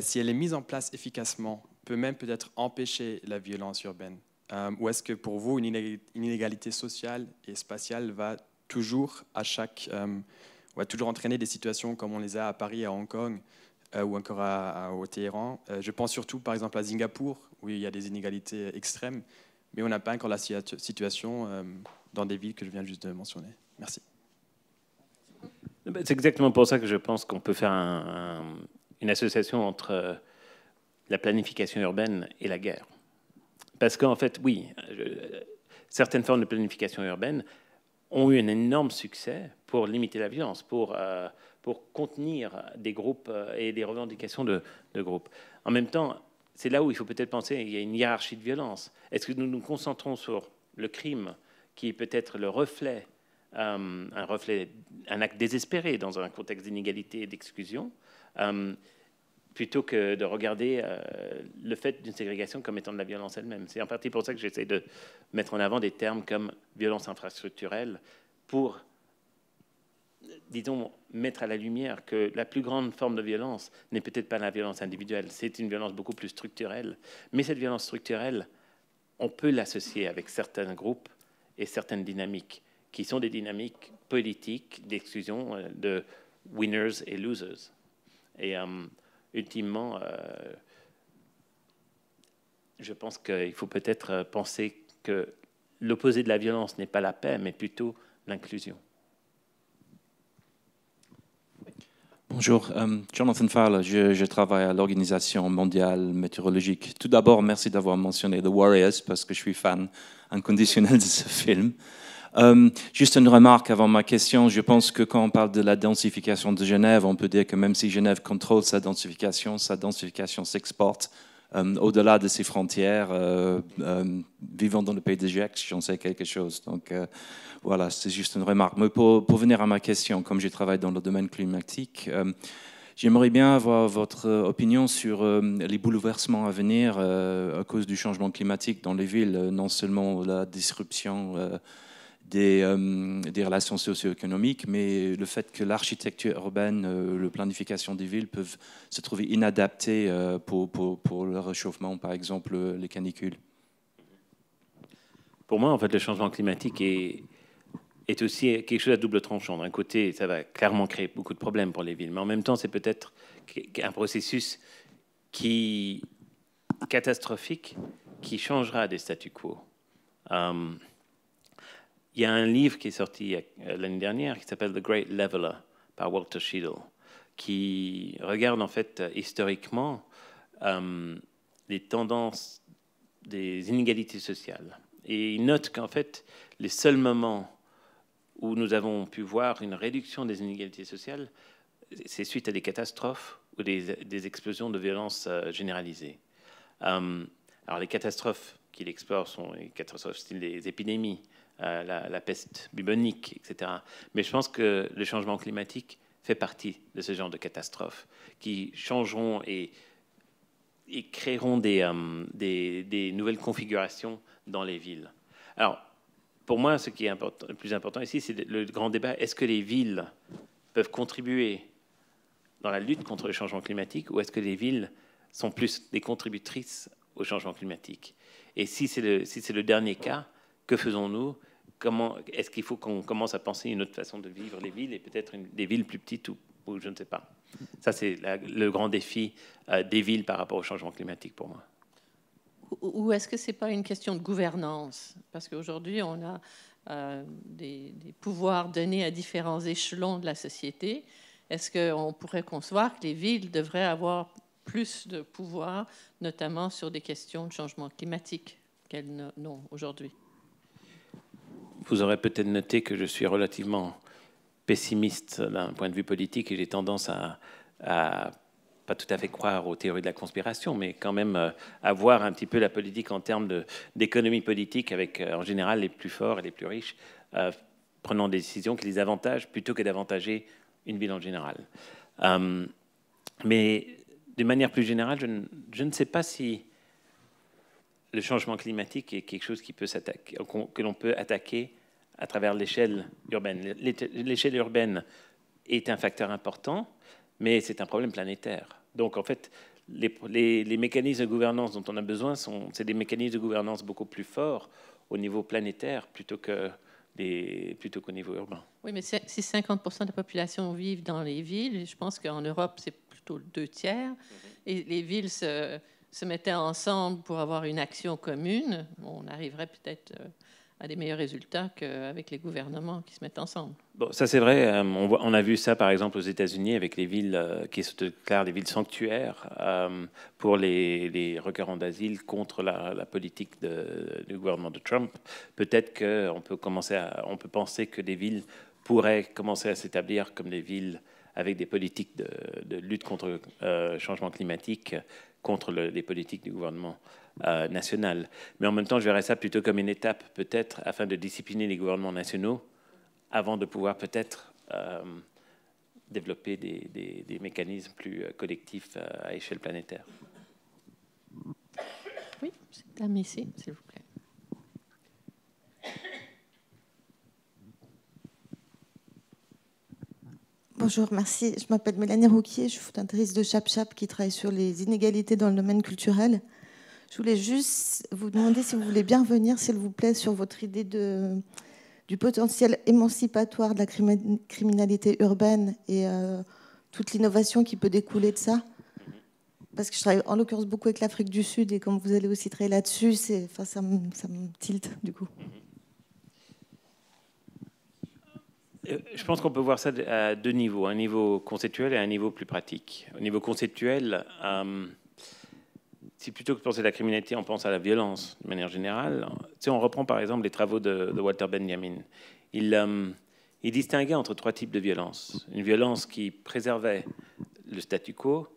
si elle est mise en place efficacement, peut même peut-être empêcher la violence urbaine? Euh, ou est-ce que pour vous, une inégalité sociale et spatiale va toujours, à chaque, euh, va toujours entraîner des situations comme on les a à Paris, à Hong Kong euh, ou encore à, au Téhéran? Je pense surtout, par exemple, à Singapour, où il y a des inégalités extrêmes, mais on n'a pas encore la situation dans des villes que je viens juste de mentionner. Merci. C'est exactement pour ça que je pense qu'on peut faire une association entre la planification urbaine et la guerre. Parce qu'en fait, oui, certaines formes de planification urbaine ont eu un énorme succès pour limiter la violence, pour, euh, pour contenir des groupes euh, et des revendications de, groupes. En même temps, c'est là où il faut peut-être penser, il y a une hiérarchie de violence. Est-ce que nous nous concentrons sur le crime, qui est peut-être le reflet, euh, un reflet, un acte désespéré dans un contexte d'inégalité et d'exclusion, plutôt que de regarder euh, le fait d'une ségrégation comme étant de la violence elle-même. C'est en partie pour ça que j'essaie de mettre en avant des termes comme violence infrastructurelle pour disons, mettre à la lumière que la plus grande forme de violence n'est peut-être pas la violence individuelle, c'est une violence beaucoup plus structurelle. Mais cette violence structurelle, on peut l'associer avec certains groupes et certaines dynamiques, qui sont des dynamiques politiques d'exclusion euh, de winners et losers. Et euh, ultimement, euh, je pense qu'il faut peut-être penser que l'opposé de la violence n'est pas la paix, mais plutôt l'inclusion. Bonjour, euh, Jonathan Fowler, je, travaille à l'Organisation mondiale météorologique. Tout d'abord, merci d'avoir mentionné The Warriors parce que je suis fan inconditionnel de ce film. Euh, juste une remarque avant ma question. Je pense que quand on parle de la densification de Genève, on peut dire que même si Genève contrôle sa densification, sa densification s'exporte euh, au-delà de ses frontières. vivant dans le pays de Gex, j'en sais quelque chose. Donc, voilà, c'est juste une remarque. Mais pour, pour, venir à ma question, comme je travaille dans le domaine climatique, euh, j'aimerais bien avoir votre opinion sur euh, les bouleversements à venir euh, à cause du changement climatique dans les villes, non seulement la disruption des, des, relations socio-économiques, mais le fait que l'architecture urbaine, la planification des villes peuvent se trouver inadaptées pour, pour, pour, le réchauffement, par exemple les canicules. Pour moi, en fait, le changement climatique est, est aussi quelque chose à double tranchant. D'un côté, ça va clairement créer beaucoup de problèmes pour les villes, mais en même temps, c'est peut-être un processus qui catastrophique qui changera des statu quo. Euh, il y a un livre qui est sorti euh, l'année dernière qui s'appelle The Great Leveler par Walter Schiedel, qui regarde en fait historiquement euh, les tendances des inégalités sociales. Et il note qu'en fait, les seuls moments où nous avons pu voir une réduction des inégalités sociales, c'est suite à des catastrophes ou des, explosions de violence euh, généralisées. Euh, alors les catastrophes qu'il explore sont les catastrophes style des épidémies, euh, la, peste bubonique, etc. Mais je pense que le changement climatique fait partie de ce genre de catastrophes qui changeront et, créeront des, des, nouvelles configurations dans les villes. Alors, pour moi, ce qui est important, le plus important ici, c'est le grand débat. Est-ce que les villes peuvent contribuer dans la lutte contre le changement climatique ou est-ce que les villes sont plus des contributrices au changement climatique? Et si c'est le dernier cas, que faisons-nous Comment Est-ce qu'il faut qu'on commence à penser une autre façon de vivre les villes et peut-être des villes plus petites ou, je ne sais pas. Ça, c'est le grand défi euh, des villes par rapport au changement climatique pour moi. Ou est-ce que ce n'est pas une question de gouvernance? Parce qu'aujourd'hui, on a euh, des, pouvoirs donnés à différents échelons de la société. Est-ce qu'on pourrait concevoir que les villes devraient avoir plus de pouvoir, notamment sur des questions de changement climatique qu'elles n'ont aujourd'hui? Vous aurez peut-être noté que je suis relativement pessimiste d'un point de vue politique et j'ai tendance à, à pas tout à fait croire aux théories de la conspiration, mais quand même euh, avoir un petit peu la politique en termes d'économie politique, avec euh, en général les plus forts et les plus riches euh, prenant des décisions qui les avantagent plutôt que d'avantager une ville en général. mais de manière plus générale, je ne, sais pas si le changement climatique est quelque chose qui peut que l'on peut attaquer à travers l'échelle urbaine. L'échelle urbaine est un facteur important, mais c'est un problème planétaire. Donc, en fait, les, mécanismes de gouvernance dont on a besoin, sont, c'est des mécanismes de gouvernance beaucoup plus forts au niveau planétaire plutôt que plutôt qu'au niveau urbain. Oui, mais si 50% de la population vivent dans les villes, je pense qu'en Europe, c'est plutôt deux tiers, et les villes se, se, mettaient ensemble pour avoir une action commune, on arriverait peut-être euh, à des meilleurs résultats qu'avec les gouvernements qui se mettent ensemble. Bon, ça c'est vrai. Euh, on, a vu ça par exemple aux États-Unis avec les villes euh, qui se déclarent des villes sanctuaires pour les, requérants d'asile contre la, politique du gouvernement de Trump. Peut-être qu'on peut commencer à, on peut penser que des villes pourraient commencer à s'établir comme des villes avec des politiques de, lutte contre le changement climatique, contre les politiques du gouvernement euh, nationale. Mais en même temps, je verrais ça plutôt comme une étape, peut-être, afin de discipliner les gouvernements nationaux, avant de pouvoir peut-être euh, développer des, mécanismes plus euh, collectifs à échelle planétaire. Oui, c'est un ici, s'il vous plaît. Bonjour, merci. Je m'appelle Mélanie Rouquier, je suis fondatrice de Chap Chap qui travaille sur les inégalités dans le domaine culturel. Je voulais juste vous demander si vous voulez bien revenir, s'il vous plaît, sur votre idée de, du potentiel émancipatoire de la criminalité urbaine et euh, toute l'innovation qui peut découler de ça. Parce que je travaille en l'occurrence beaucoup avec l'Afrique du Sud et comme vous allez aussi travailler là-dessus, ça, me, ça me tilte du coup. Euh, je pense qu'on peut voir ça à deux niveaux, un niveau conceptuel et un niveau plus pratique. Au niveau conceptuel, euh, si plutôt que de penser à la criminalité, on pense à la violence de manière générale, si on reprend par exemple les travaux de, Walter Benjamin, il, euh, il, distinguait entre trois types de violence. Une violence qui préservait le statu quo,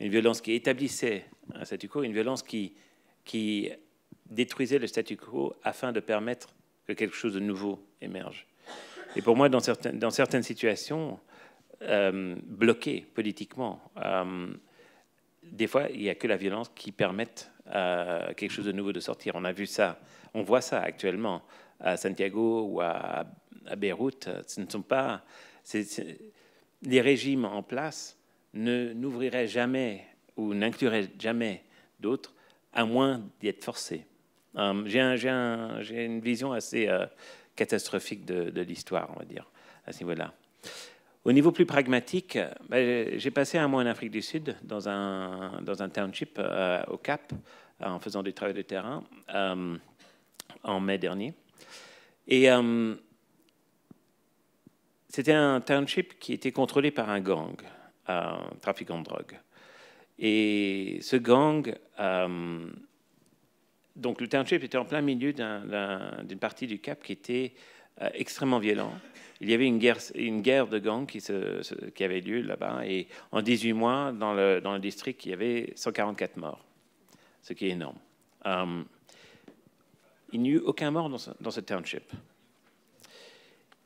une violence qui établissait un statu quo, une violence qui, qui détruisait le statu quo afin de permettre que quelque chose de nouveau émerge. Et pour moi, dans certaines, dans certaines situations, euh, bloquées politiquement, euh, des fois, il n'y a que la violence qui permette euh, quelque chose de nouveau de sortir. On a vu ça, on voit ça actuellement à Santiago ou à, Beyrouth. Ce ne sont pas les régimes en place ne n'ouvriraient jamais ou n'incluraient jamais d'autres à moins d'y être forcés. Euh, j'ai un, une vision assez catastrophique de, l'histoire, on va dire, à ce niveau-là. Au niveau plus pragmatique, ben, j'ai passé un mois en Afrique du Sud, dans un, dans un township euh, au Cap, en faisant du travail de terrain, euh, en mai dernier. Et euh, c'était un township qui était contrôlé par un gang, un trafiquant de drogue. Et ce gang, donc le township était en plein milieu d'une partie du Cap qui était extrêmement violent il y avait une guerre, de gangs qui, avait lieu là-bas. Et en 18 mois, dans le, district, il y avait 144 morts, ce qui est énorme. Euh, il n'y eut aucun mort dans ce, township.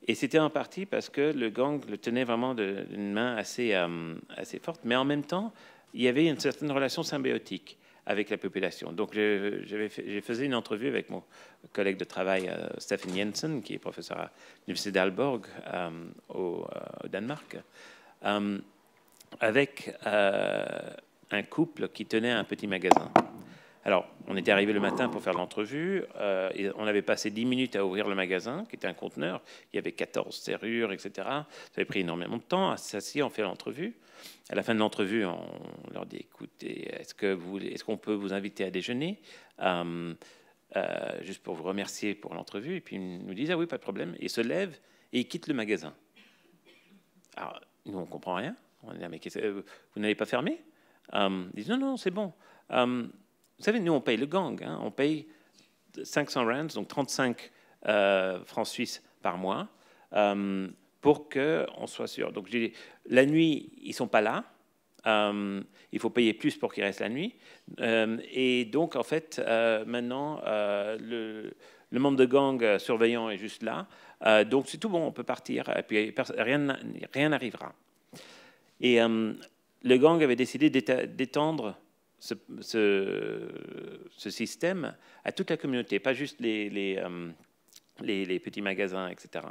Et c'était en partie parce que le gang le tenait vraiment d'une main assez, euh, assez forte, mais en même temps, il y avait une certaine relation symbiotique avec la population. Donc, j'ai fait une entrevue avec mon collègue de travail, euh, Stephen Jensen, qui est professeur à l'Université d'Alborg euh, au, euh, Danemark, avec un couple qui tenait un petit magasin. Alors, on était arrivé le matin pour faire l'entrevue, on avait passé 10 minutes à ouvrir le magasin, qui était un conteneur. Il y avait 14 serrures, etc. Ça avait pris énormément de temps. S'asseoir, on fait l'entrevue. À la fin de l'entrevue, on leur dit écoutez, est-ce que vous, est-ce qu'on peut vous inviter à déjeuner? Euh, euh, juste pour vous remercier pour l'entrevue. Et puis ils nous disent ah oui, pas de problème. Et ils se lèvent et ils quittent le magasin. Alors nous on comprend rien. On dit, ah, mais euh, vous n'allez pas fermer Ils disent non non c'est bon. vous savez nous on paye le gang, hein. on paye 500 rands, donc 35 francs suisses par mois pour qu'on soit sûr. Donc, la nuit, ils ne sont pas là. Euh, il faut payer plus pour qu'ils restent la nuit. Euh, et donc, en fait, euh, maintenant, le, le, membre de gang surveillant est juste là. donc, c'est tout bon, on peut partir. Et puis, rien, n'arrivera. Et le gang avait décidé d'étendre ce, système à toute la communauté, pas juste les petits magasins, etc.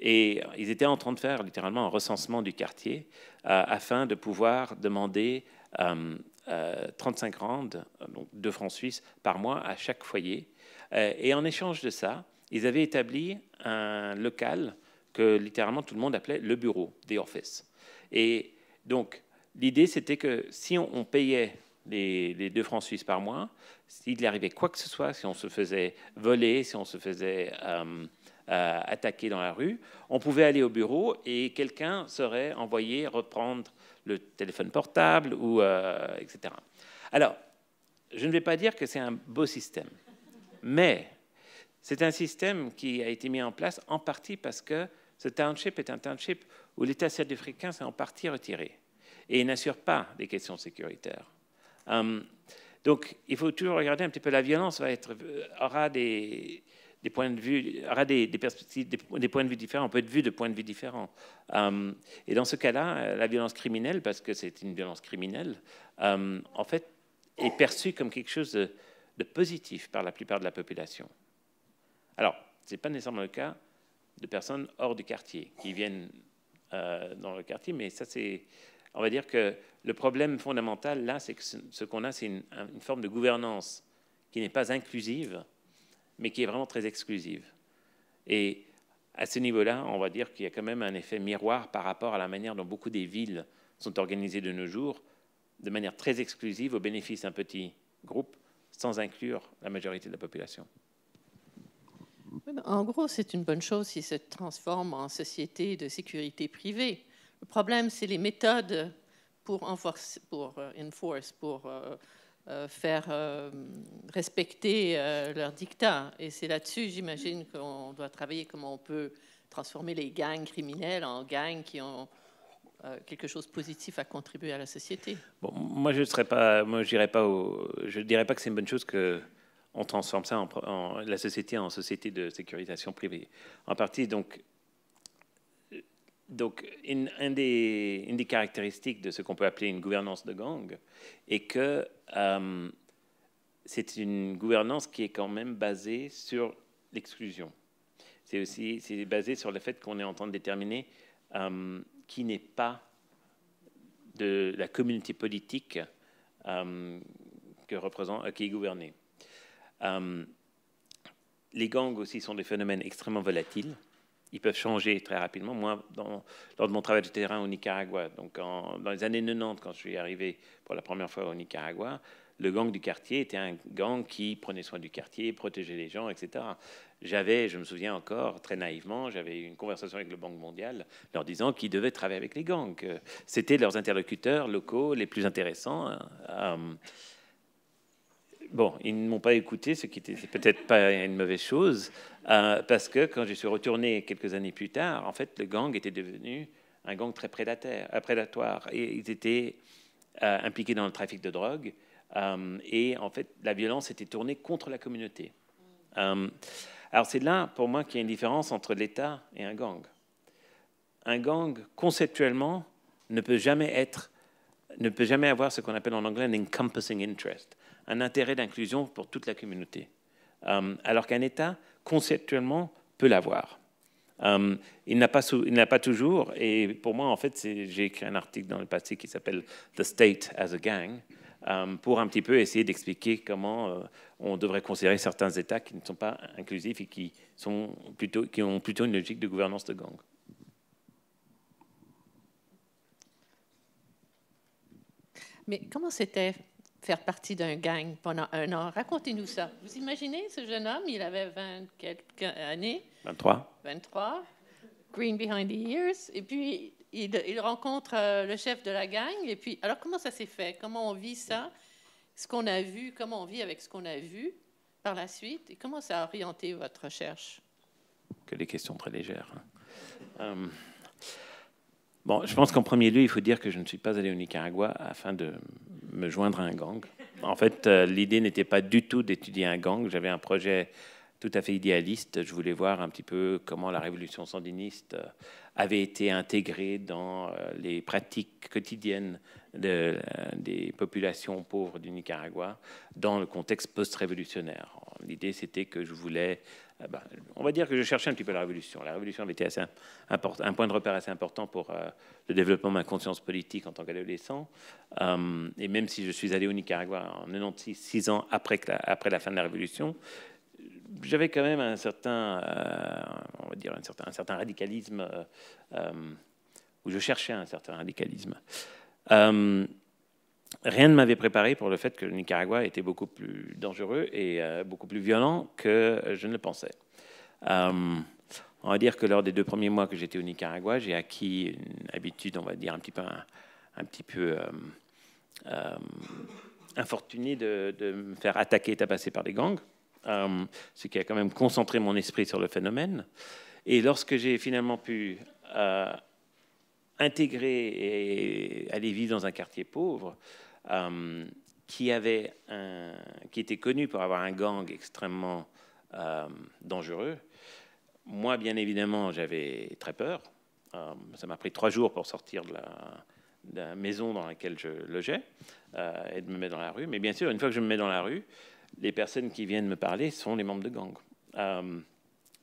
Et ils étaient en train de faire littéralement un recensement du quartier euh, afin de pouvoir demander 35 euh, euh, rand, donc 2 francs suisses par mois à chaque foyer. et en échange de ça, ils avaient établi un local que littéralement tout le monde appelait le bureau, the office. Et donc, l'idée, c'était que si on, payait les, deux francs suisses par mois. S'il arrivait quoi que ce soit, si on se faisait voler, si on se faisait euh, euh, attaquer dans la rue, on pouvait aller au bureau et quelqu'un serait envoyé reprendre le téléphone portable, ou, euh, etc. Alors, je ne vais pas dire que c'est un beau système, mais c'est un système qui a été mis en place en partie parce que ce township est un township où l'État sud-africain s'est en partie retiré et n'assure pas des questions sécuritaires. Hum, donc, il faut toujours regarder un petit peu la violence va être, aura des, points de vue, aura des, des, points de vue différents, on peut être vu de points de vue différents. Hum, et dans ce cas-là, la violence criminelle, parce que c'est une violence criminelle, hum, en fait, est perçue comme quelque chose de, de, positif par la plupart de la population. Alors, ce n'est pas nécessairement le cas de personnes hors du quartier qui viennent euh, dans le quartier, mais ça, c'est on va dire que le problème fondamental, là, c'est que ce qu'on a, c'est une, forme de gouvernance qui n'est pas inclusive, mais qui est vraiment très exclusive. Et à ce niveau-là, on va dire qu'il y a quand même un effet miroir par rapport à la manière dont beaucoup des villes sont organisées de nos jours, de manière très exclusive au bénéfice d'un petit groupe, sans inclure la majorité de la population. En gros, c'est une bonne chose s'il se transforme en société de sécurité privée. Le problème, c'est les méthodes pour, enforce, pour euh, enforce, pour euh, faire respecter leur dictat. Et c'est là-dessus, j'imagine, qu'on doit travailler comment on peut transformer les gangs criminels en gangs qui ont quelque chose de positif à contribuer à la société. Bon, moi, je ne pas, moi, pas, je dirais pas que c'est une bonne chose que on transforme ça en, la société en société de sécurisation privée. En partie, donc, donc, une, des, caractéristiques de ce qu'on peut appeler une gouvernance de gang est que euh, c'est une gouvernance qui est quand même basée sur l'exclusion. C'est aussi basé sur le fait qu'on est en train de déterminer euh, qui n'est pas de la communauté politique euh, que représente, qui est gouvernée. les gangs aussi sont des phénomènes extrêmement volatiles ils peuvent changer très rapidement. Moi, dans, lors de mon travail de terrain au Nicaragua, donc dans les années 90, quand je suis arrivé pour la première fois au Nicaragua, le gang du quartier était un gang qui prenait soin du quartier, protégeait les gens, etc. J'avais, je me souviens encore, très naïvement, j'avais eu une conversation avec le Banque mondial leur disant qu'ils devaient travailler avec les gangs. C'était leurs interlocuteurs locaux les plus intéressants. Hein. Bon, ils ne m'ont pas écouté, ce qui était peut-être pas une mauvaise chose, euh, parce que quand je suis retourné quelques années plus tard, en fait, le gang était devenu un gang très euh, prédatoire. Et ils étaient euh, impliqués dans le trafic de drogue. et en fait, la violence était tournée contre la communauté. alors c'est là, pour moi, qu'il y a une différence entre l'État et un gang. Un gang, conceptuellement, ne peut jamais avoir ce qu'on appelle en anglais un encompassing interest un intérêt d'inclusion pour toute la communauté. Euh, alors qu'un État, conceptuellement, peut l'avoir. Euh, il n'a pas, pas, toujours, et pour moi, en fait, j'ai écrit un article dans le passé qui s'appelle The State as a Gang, euh, pour un petit peu essayer d'expliquer comment on devrait considérer certains États qui ne sont pas inclusifs et qui, sont plutôt, qui ont plutôt une logique de gouvernance de gang. Mais comment c'était faire partie d'un gang pendant un an. Racontez-nous ça. Vous imaginez ce jeune homme, il avait 20 quelques années. 23. 23. Green behind the ears. Et puis, il, rencontre euh, le chef de la gang. Et puis, alors, comment ça s'est fait? Comment on vit ça? Ce qu'on a vu, comment on vit avec ce qu'on a vu par la suite? Et comment ça a orienté votre recherche? Que des questions très légères. Hein. Euh, bon, je pense qu'en premier lieu, il faut dire que je ne suis pas allé au Nicaragua afin de me joindre à un gang. En fait, euh, l'idée n'était pas du tout d'étudier un gang. J'avais un projet tout à fait idéaliste. Je voulais voir un petit peu comment la révolution sandiniste euh, avait été intégrée dans euh, les pratiques quotidiennes de, des populations pauvres du Nicaragua dans le contexte post-révolutionnaire. L'idée, c'était que je voulais ah ben, on va dire que je cherchais un petit peu la révolution. La révolution avait été assez un point de repère assez important pour euh, le développement de ma conscience politique en tant qu'adolescent. Euh, et même si je suis allé au Nicaragua en 96, six ans après, la fin de la révolution, j'avais quand même un certain, euh, on va dire un certain radicalisme, où je cherchais un certain radicalisme. Rien ne m'avait préparé pour le fait que le Nicaragua était beaucoup plus dangereux et beaucoup plus violent que je ne le pensais. on va dire que lors des deux premiers mois que j'étais au Nicaragua, j'ai acquis une habitude, on va dire, un petit peu, un, petit peu infortuné de, de, me faire attaquer et tabasser par des gangs, ce qui a quand même concentré mon esprit sur le phénomène. Et lorsque j'ai finalement pu euh, intégrer et aller vivre dans un quartier pauvre, euh, qui, avait qui était connu pour avoir un gang extrêmement euh, dangereux, moi, bien évidemment, j'avais très peur. ça m'a pris trois jours pour sortir de la, maison dans laquelle je logeais et de me mettre dans la rue. Mais bien sûr, une fois que je me mets dans la rue, les personnes qui viennent me parler sont les membres de gang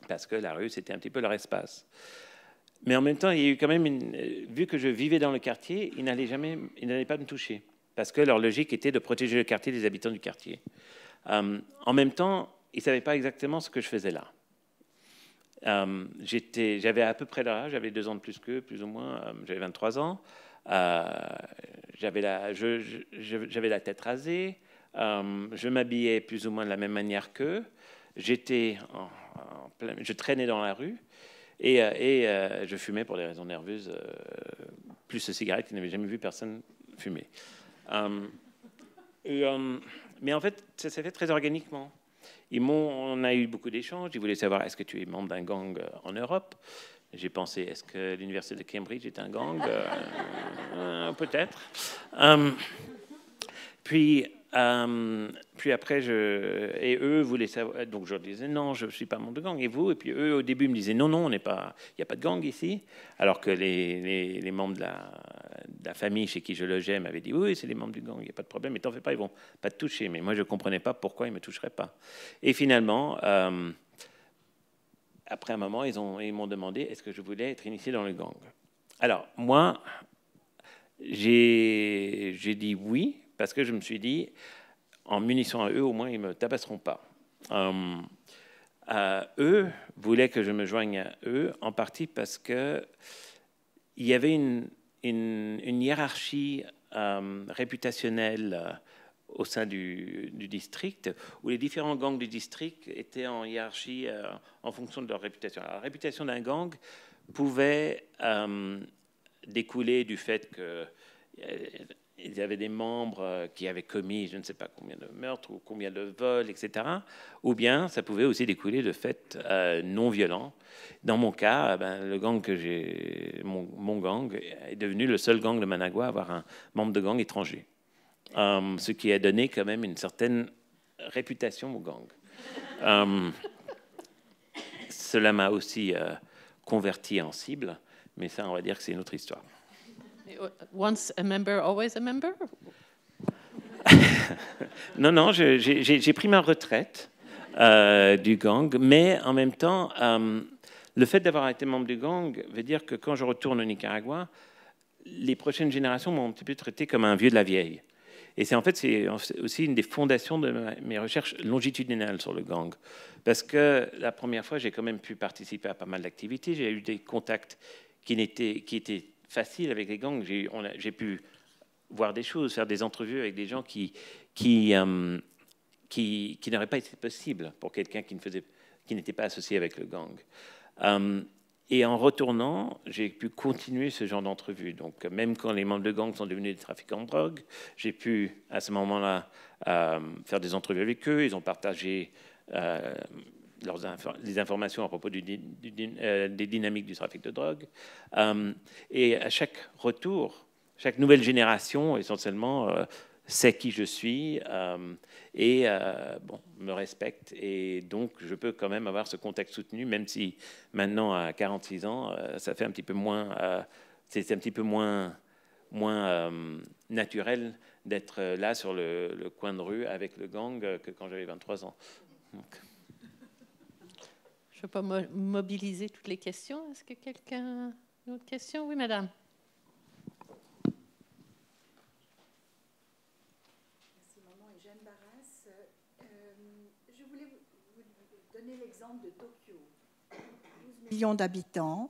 parce que la rue, c'était un petit peu leur espace. Mais en même temps, il euh, vu que je vivais dans le quartier, ils n'allaient jamais, ils n'allaient pas me toucher, parce que leur logique était de protéger le quartier des habitants du quartier. Euh, en même temps, ils ne savaient pas exactement ce que je faisais là. Euh, j'avais à peu près l'âge, j'avais deux ans de plus qu'eux, plus ou moins, j'avais 23 ans. j'avais la, tête rasée, je m'habillais plus ou moins de la même manière qu'eux. Je traînais dans la rue et, euh, euh, je fumais pour des raisons nerveuses, euh, plus de cigarettes je n'avais jamais vu personne fumer. Mais en fait, ça s'est fait très organiquement. On a eu beaucoup d'échanges. Ils voulaient savoir est-ce que tu es membre d'un gang en Europe? J'ai pensé est-ce que l'université de Cambridge est un gang? Peut-être. puis euh, puis après, et eux voulaient savoir. Donc je leur disais non, je ne suis pas membre de gang. Et vous? Et puis eux, au début, me disaient non, non. Il n'y a pas de gang ici. Alors que les, membres de la, la, famille chez qui je logeais m'avaient dit oui, c'est les membres du gang, il n'y a pas de problème. Mais t'en fais pas, ils vont pas te toucher. Mais moi, je ne comprenais pas pourquoi ils me toucheraient pas. Et finalement. Euh, après un moment, ils m'ont ils demandé est-ce que je voulais être initié dans le gang? Alors, moi, j'ai dit oui, parce que je me suis dit, en munissant à eux, au moins, ils ne me tabasseront pas. Euh, eux voulaient que je me joigne à eux, en partie parce qu'il y avait une, une, hiérarchie euh, réputationnelle euh, au sein du, district, où les différents gangs du district étaient en hiérarchie en fonction de leur réputation. la réputation d'un gang pouvait découler du fait que il y avait des membres euh, qui avaient commis je ne sais pas combien de meurtres ou combien de vols, etc. Ou bien ça pouvait aussi découler de faits euh, non violents. Dans mon cas, eh ben, le gang que j'ai, mon, gang est devenu le seul gang de Managua à avoir un membre de gang étranger, euh, ce qui a donné quand même une certaine réputation au gang. cela m'a aussi converti en cible, mais ça, on va dire que c'est une autre histoire. Once a member, always a member? Non, non, j'ai pris ma retraite euh, du gang, mais en même temps, euh, le fait d'avoir été membre du gang veut dire que quand je retourne au Nicaragua, les prochaines générations m'ont un petit peu traité comme un vieux de la vieille. Et c'est en fait aussi une des fondations de mes recherches longitudinales sur le gang. Parce que la première fois, j'ai quand même pu participer à pas mal d'activités. J'ai eu des contacts qui, étaient, qui étaient facile avec les gangs. J'ai pu voir des choses, faire des entrevues avec des gens qui, qui, euh, qui, n'auraient pas été possible pour quelqu'un qui n'était pas associé avec le gang. Euh, et en retournant, j'ai pu continuer ce genre d'entrevue. Donc, même quand les membres de gang sont devenus des trafiquants de drogue, j'ai pu, à ce moment-là, euh, faire des entrevues avec eux. Ils ont partagé les informations à propos euh, des dynamiques du trafic de drogue. Euh, et à chaque retour, chaque nouvelle génération, essentiellement, euh, sait qui je suis et bon, me respecte. Et donc, je peux quand même avoir ce contact soutenu, même si maintenant, à 46 ans, ça fait un petit peu moins, c'est un petit peu moins, moins naturel d'être là sur le, coin de rue avec le gang que quand j'avais 23 ans. Je ne peux pas mobiliser toutes les questions. Est-ce que quelqu'un a une autre question? Oui, madame. Merci, maman. Et Jeanne Barras. Euh, je voulais vous donner l'exemple de Tokyo. 12 millions d'habitants.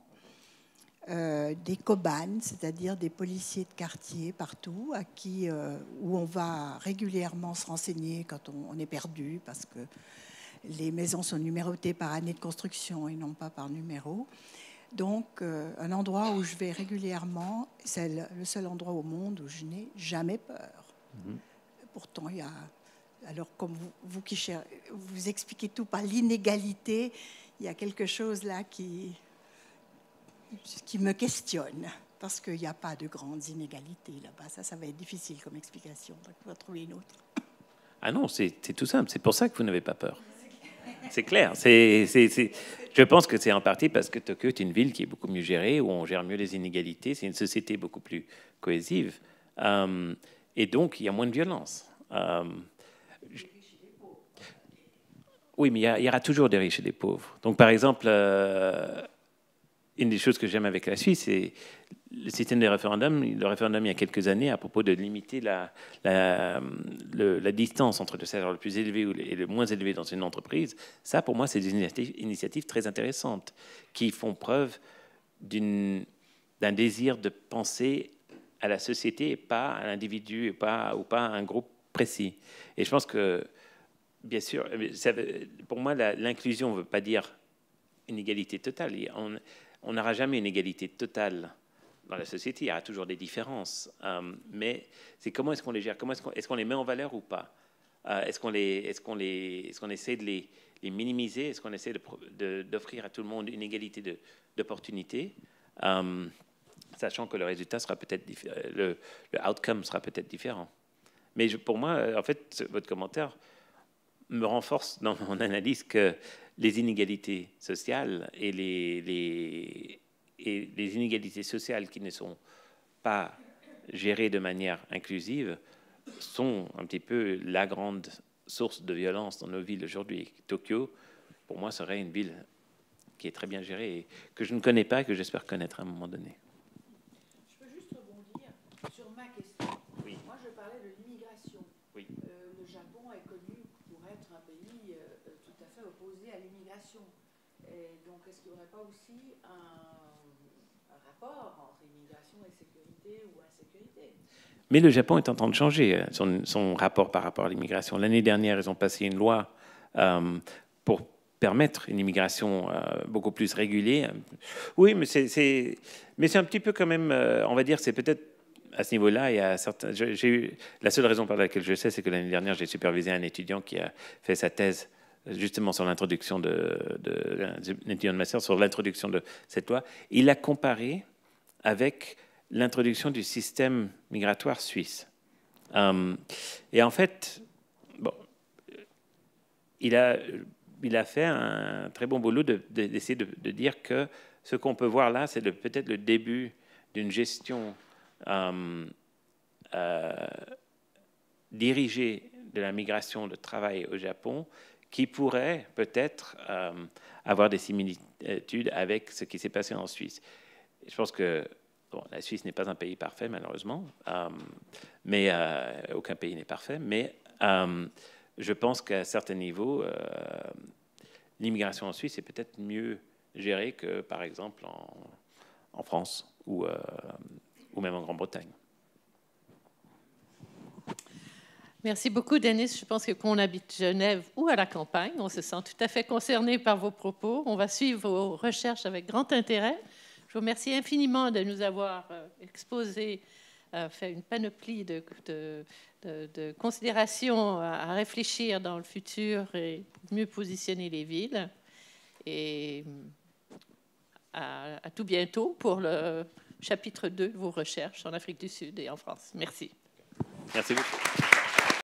Euh, des cobanes, c'est-à-dire des policiers de quartier partout, à qui, euh, où on va régulièrement se renseigner quand on, on est perdu, parce que les maisons sont numérotées par année de construction et non pas par numéro. Donc, euh, un endroit où je vais régulièrement, c'est le, le seul endroit au monde où je n'ai jamais peur. Pourtant, il y a. Alors, comme vous, vous qui cher- vous expliquez tout par l'inégalité, il y a quelque chose là qui, qui me questionne. Parce qu'il n'y a pas de grandes inégalités là-bas. Ça, ça va être difficile comme explication. Donc, il faut trouver une autre. Ah non, c'est tout simple. C'est pour ça que vous n'avez pas peur. C'est clair. Je pense que c'est en partie parce que Tokyo est une ville qui est beaucoup mieux gérée, où on gère mieux les inégalités. C'est une société beaucoup plus cohésive. Euh, et donc, il y a moins de violence. Euh, je- Oui, mais il y, y aura toujours des riches et des pauvres. Donc, par exemple, euh, une des choses que j'aime avec la Suisse, c'est le système des référendums. Le référendum, il y a quelques années, à propos de limiter la, la, distance entre le salaire le plus élevé et le moins élevé dans une entreprise, ça, pour moi, c'est initiatives, initiatives très intéressantes qui font preuve d'un désir de penser à la société et pas à l'individu et pas, ou pas à un groupe précis. Et je pense que, bien sûr, pour moi, l'inclusion ne veut pas dire une égalité totale. On n'aura jamais une égalité totale dans la société, il y aura toujours des différences. Euh, mais c'est comment est-ce qu'on les gère? Comment est-ce qu'on est-ce qu'on les met en valeur ou pas? Euh, Est-ce qu'on les, est-ce qu'on les, est-ce qu'on essaie de les, les minimiser? Est-ce qu'on essaie de pro- de- d'offrir à tout le monde une égalité de- d'opportunités Euh, Sachant que le résultat sera peut-être le, le outcome sera peut-être différent. Mais je- pour moi, en fait, votre commentaire me renforce dans mon analyse que les inégalités sociales et les, inégalités sociales qui ne sont pas gérées de manière inclusive sont un petit peu la grande source de violence dans nos villes aujourd'hui. Tokyo, pour moi, serait une ville qui est très bien gérée et que je ne connais pas que j'espère connaître à un moment donné. Je peux juste rebondir sur ma question. Oui. Moi, je parlais de l'immigration. Oui. Euh, le Japon est connu pour être un pays euh, euh, tout à fait opposé à l'immigration. Donc, est-ce qu'il n'y aurait pas aussi un, rapport entre immigration et sécurité ou insécurité? Mais le Japon est en train de changer euh, son, rapport par rapport à l'immigration. L'année dernière, ils ont passé une loi euh, pour permettre une immigration euh, beaucoup plus régulée. Oui, mais c'est, un petit peu quand même, on va dire, c'est peut-être à ce niveau-là, il la seule raison par laquelle je sais, c'est que l'année dernière, j'ai supervisé un étudiant qui a fait sa thèse justement sur l'introduction de, sur l'introduction de cette loi. Il a comparé avec l'introduction du système migratoire suisse. Euh, et en fait, bon, il a, il a fait un très bon boulot de- de- d'essayer de, de dire que ce qu'on peut voir là, c'est peut-être le début d'une gestion euh, euh, dirigée de la migration de travail au Japon qui pourrait peut-être euh, avoir des similitudes avec ce qui s'est passé en Suisse. Je pense que la Suisse n'est pas un pays parfait, malheureusement, euh, mais euh, aucun pays n'est parfait, mais je pense qu'à certains niveaux, l'immigration en Suisse est peut-être mieux gérée que, par exemple, en, France ou même en Grande-Bretagne. Merci beaucoup, Denis. Je pense que qu'on habite Genève ou à la campagne, on se sent tout à fait concerné par vos propos. On va suivre vos recherches avec grand intérêt. Je vous remercie infiniment de nous avoir euh, exposé, euh, fait une panoplie de, considérations à, réfléchir dans le futur et mieux positionner les villes. Et à, à tout bientôt pour le chapitre 2 de vos recherches en Afrique du Sud et en France. Merci. Merci beaucoup.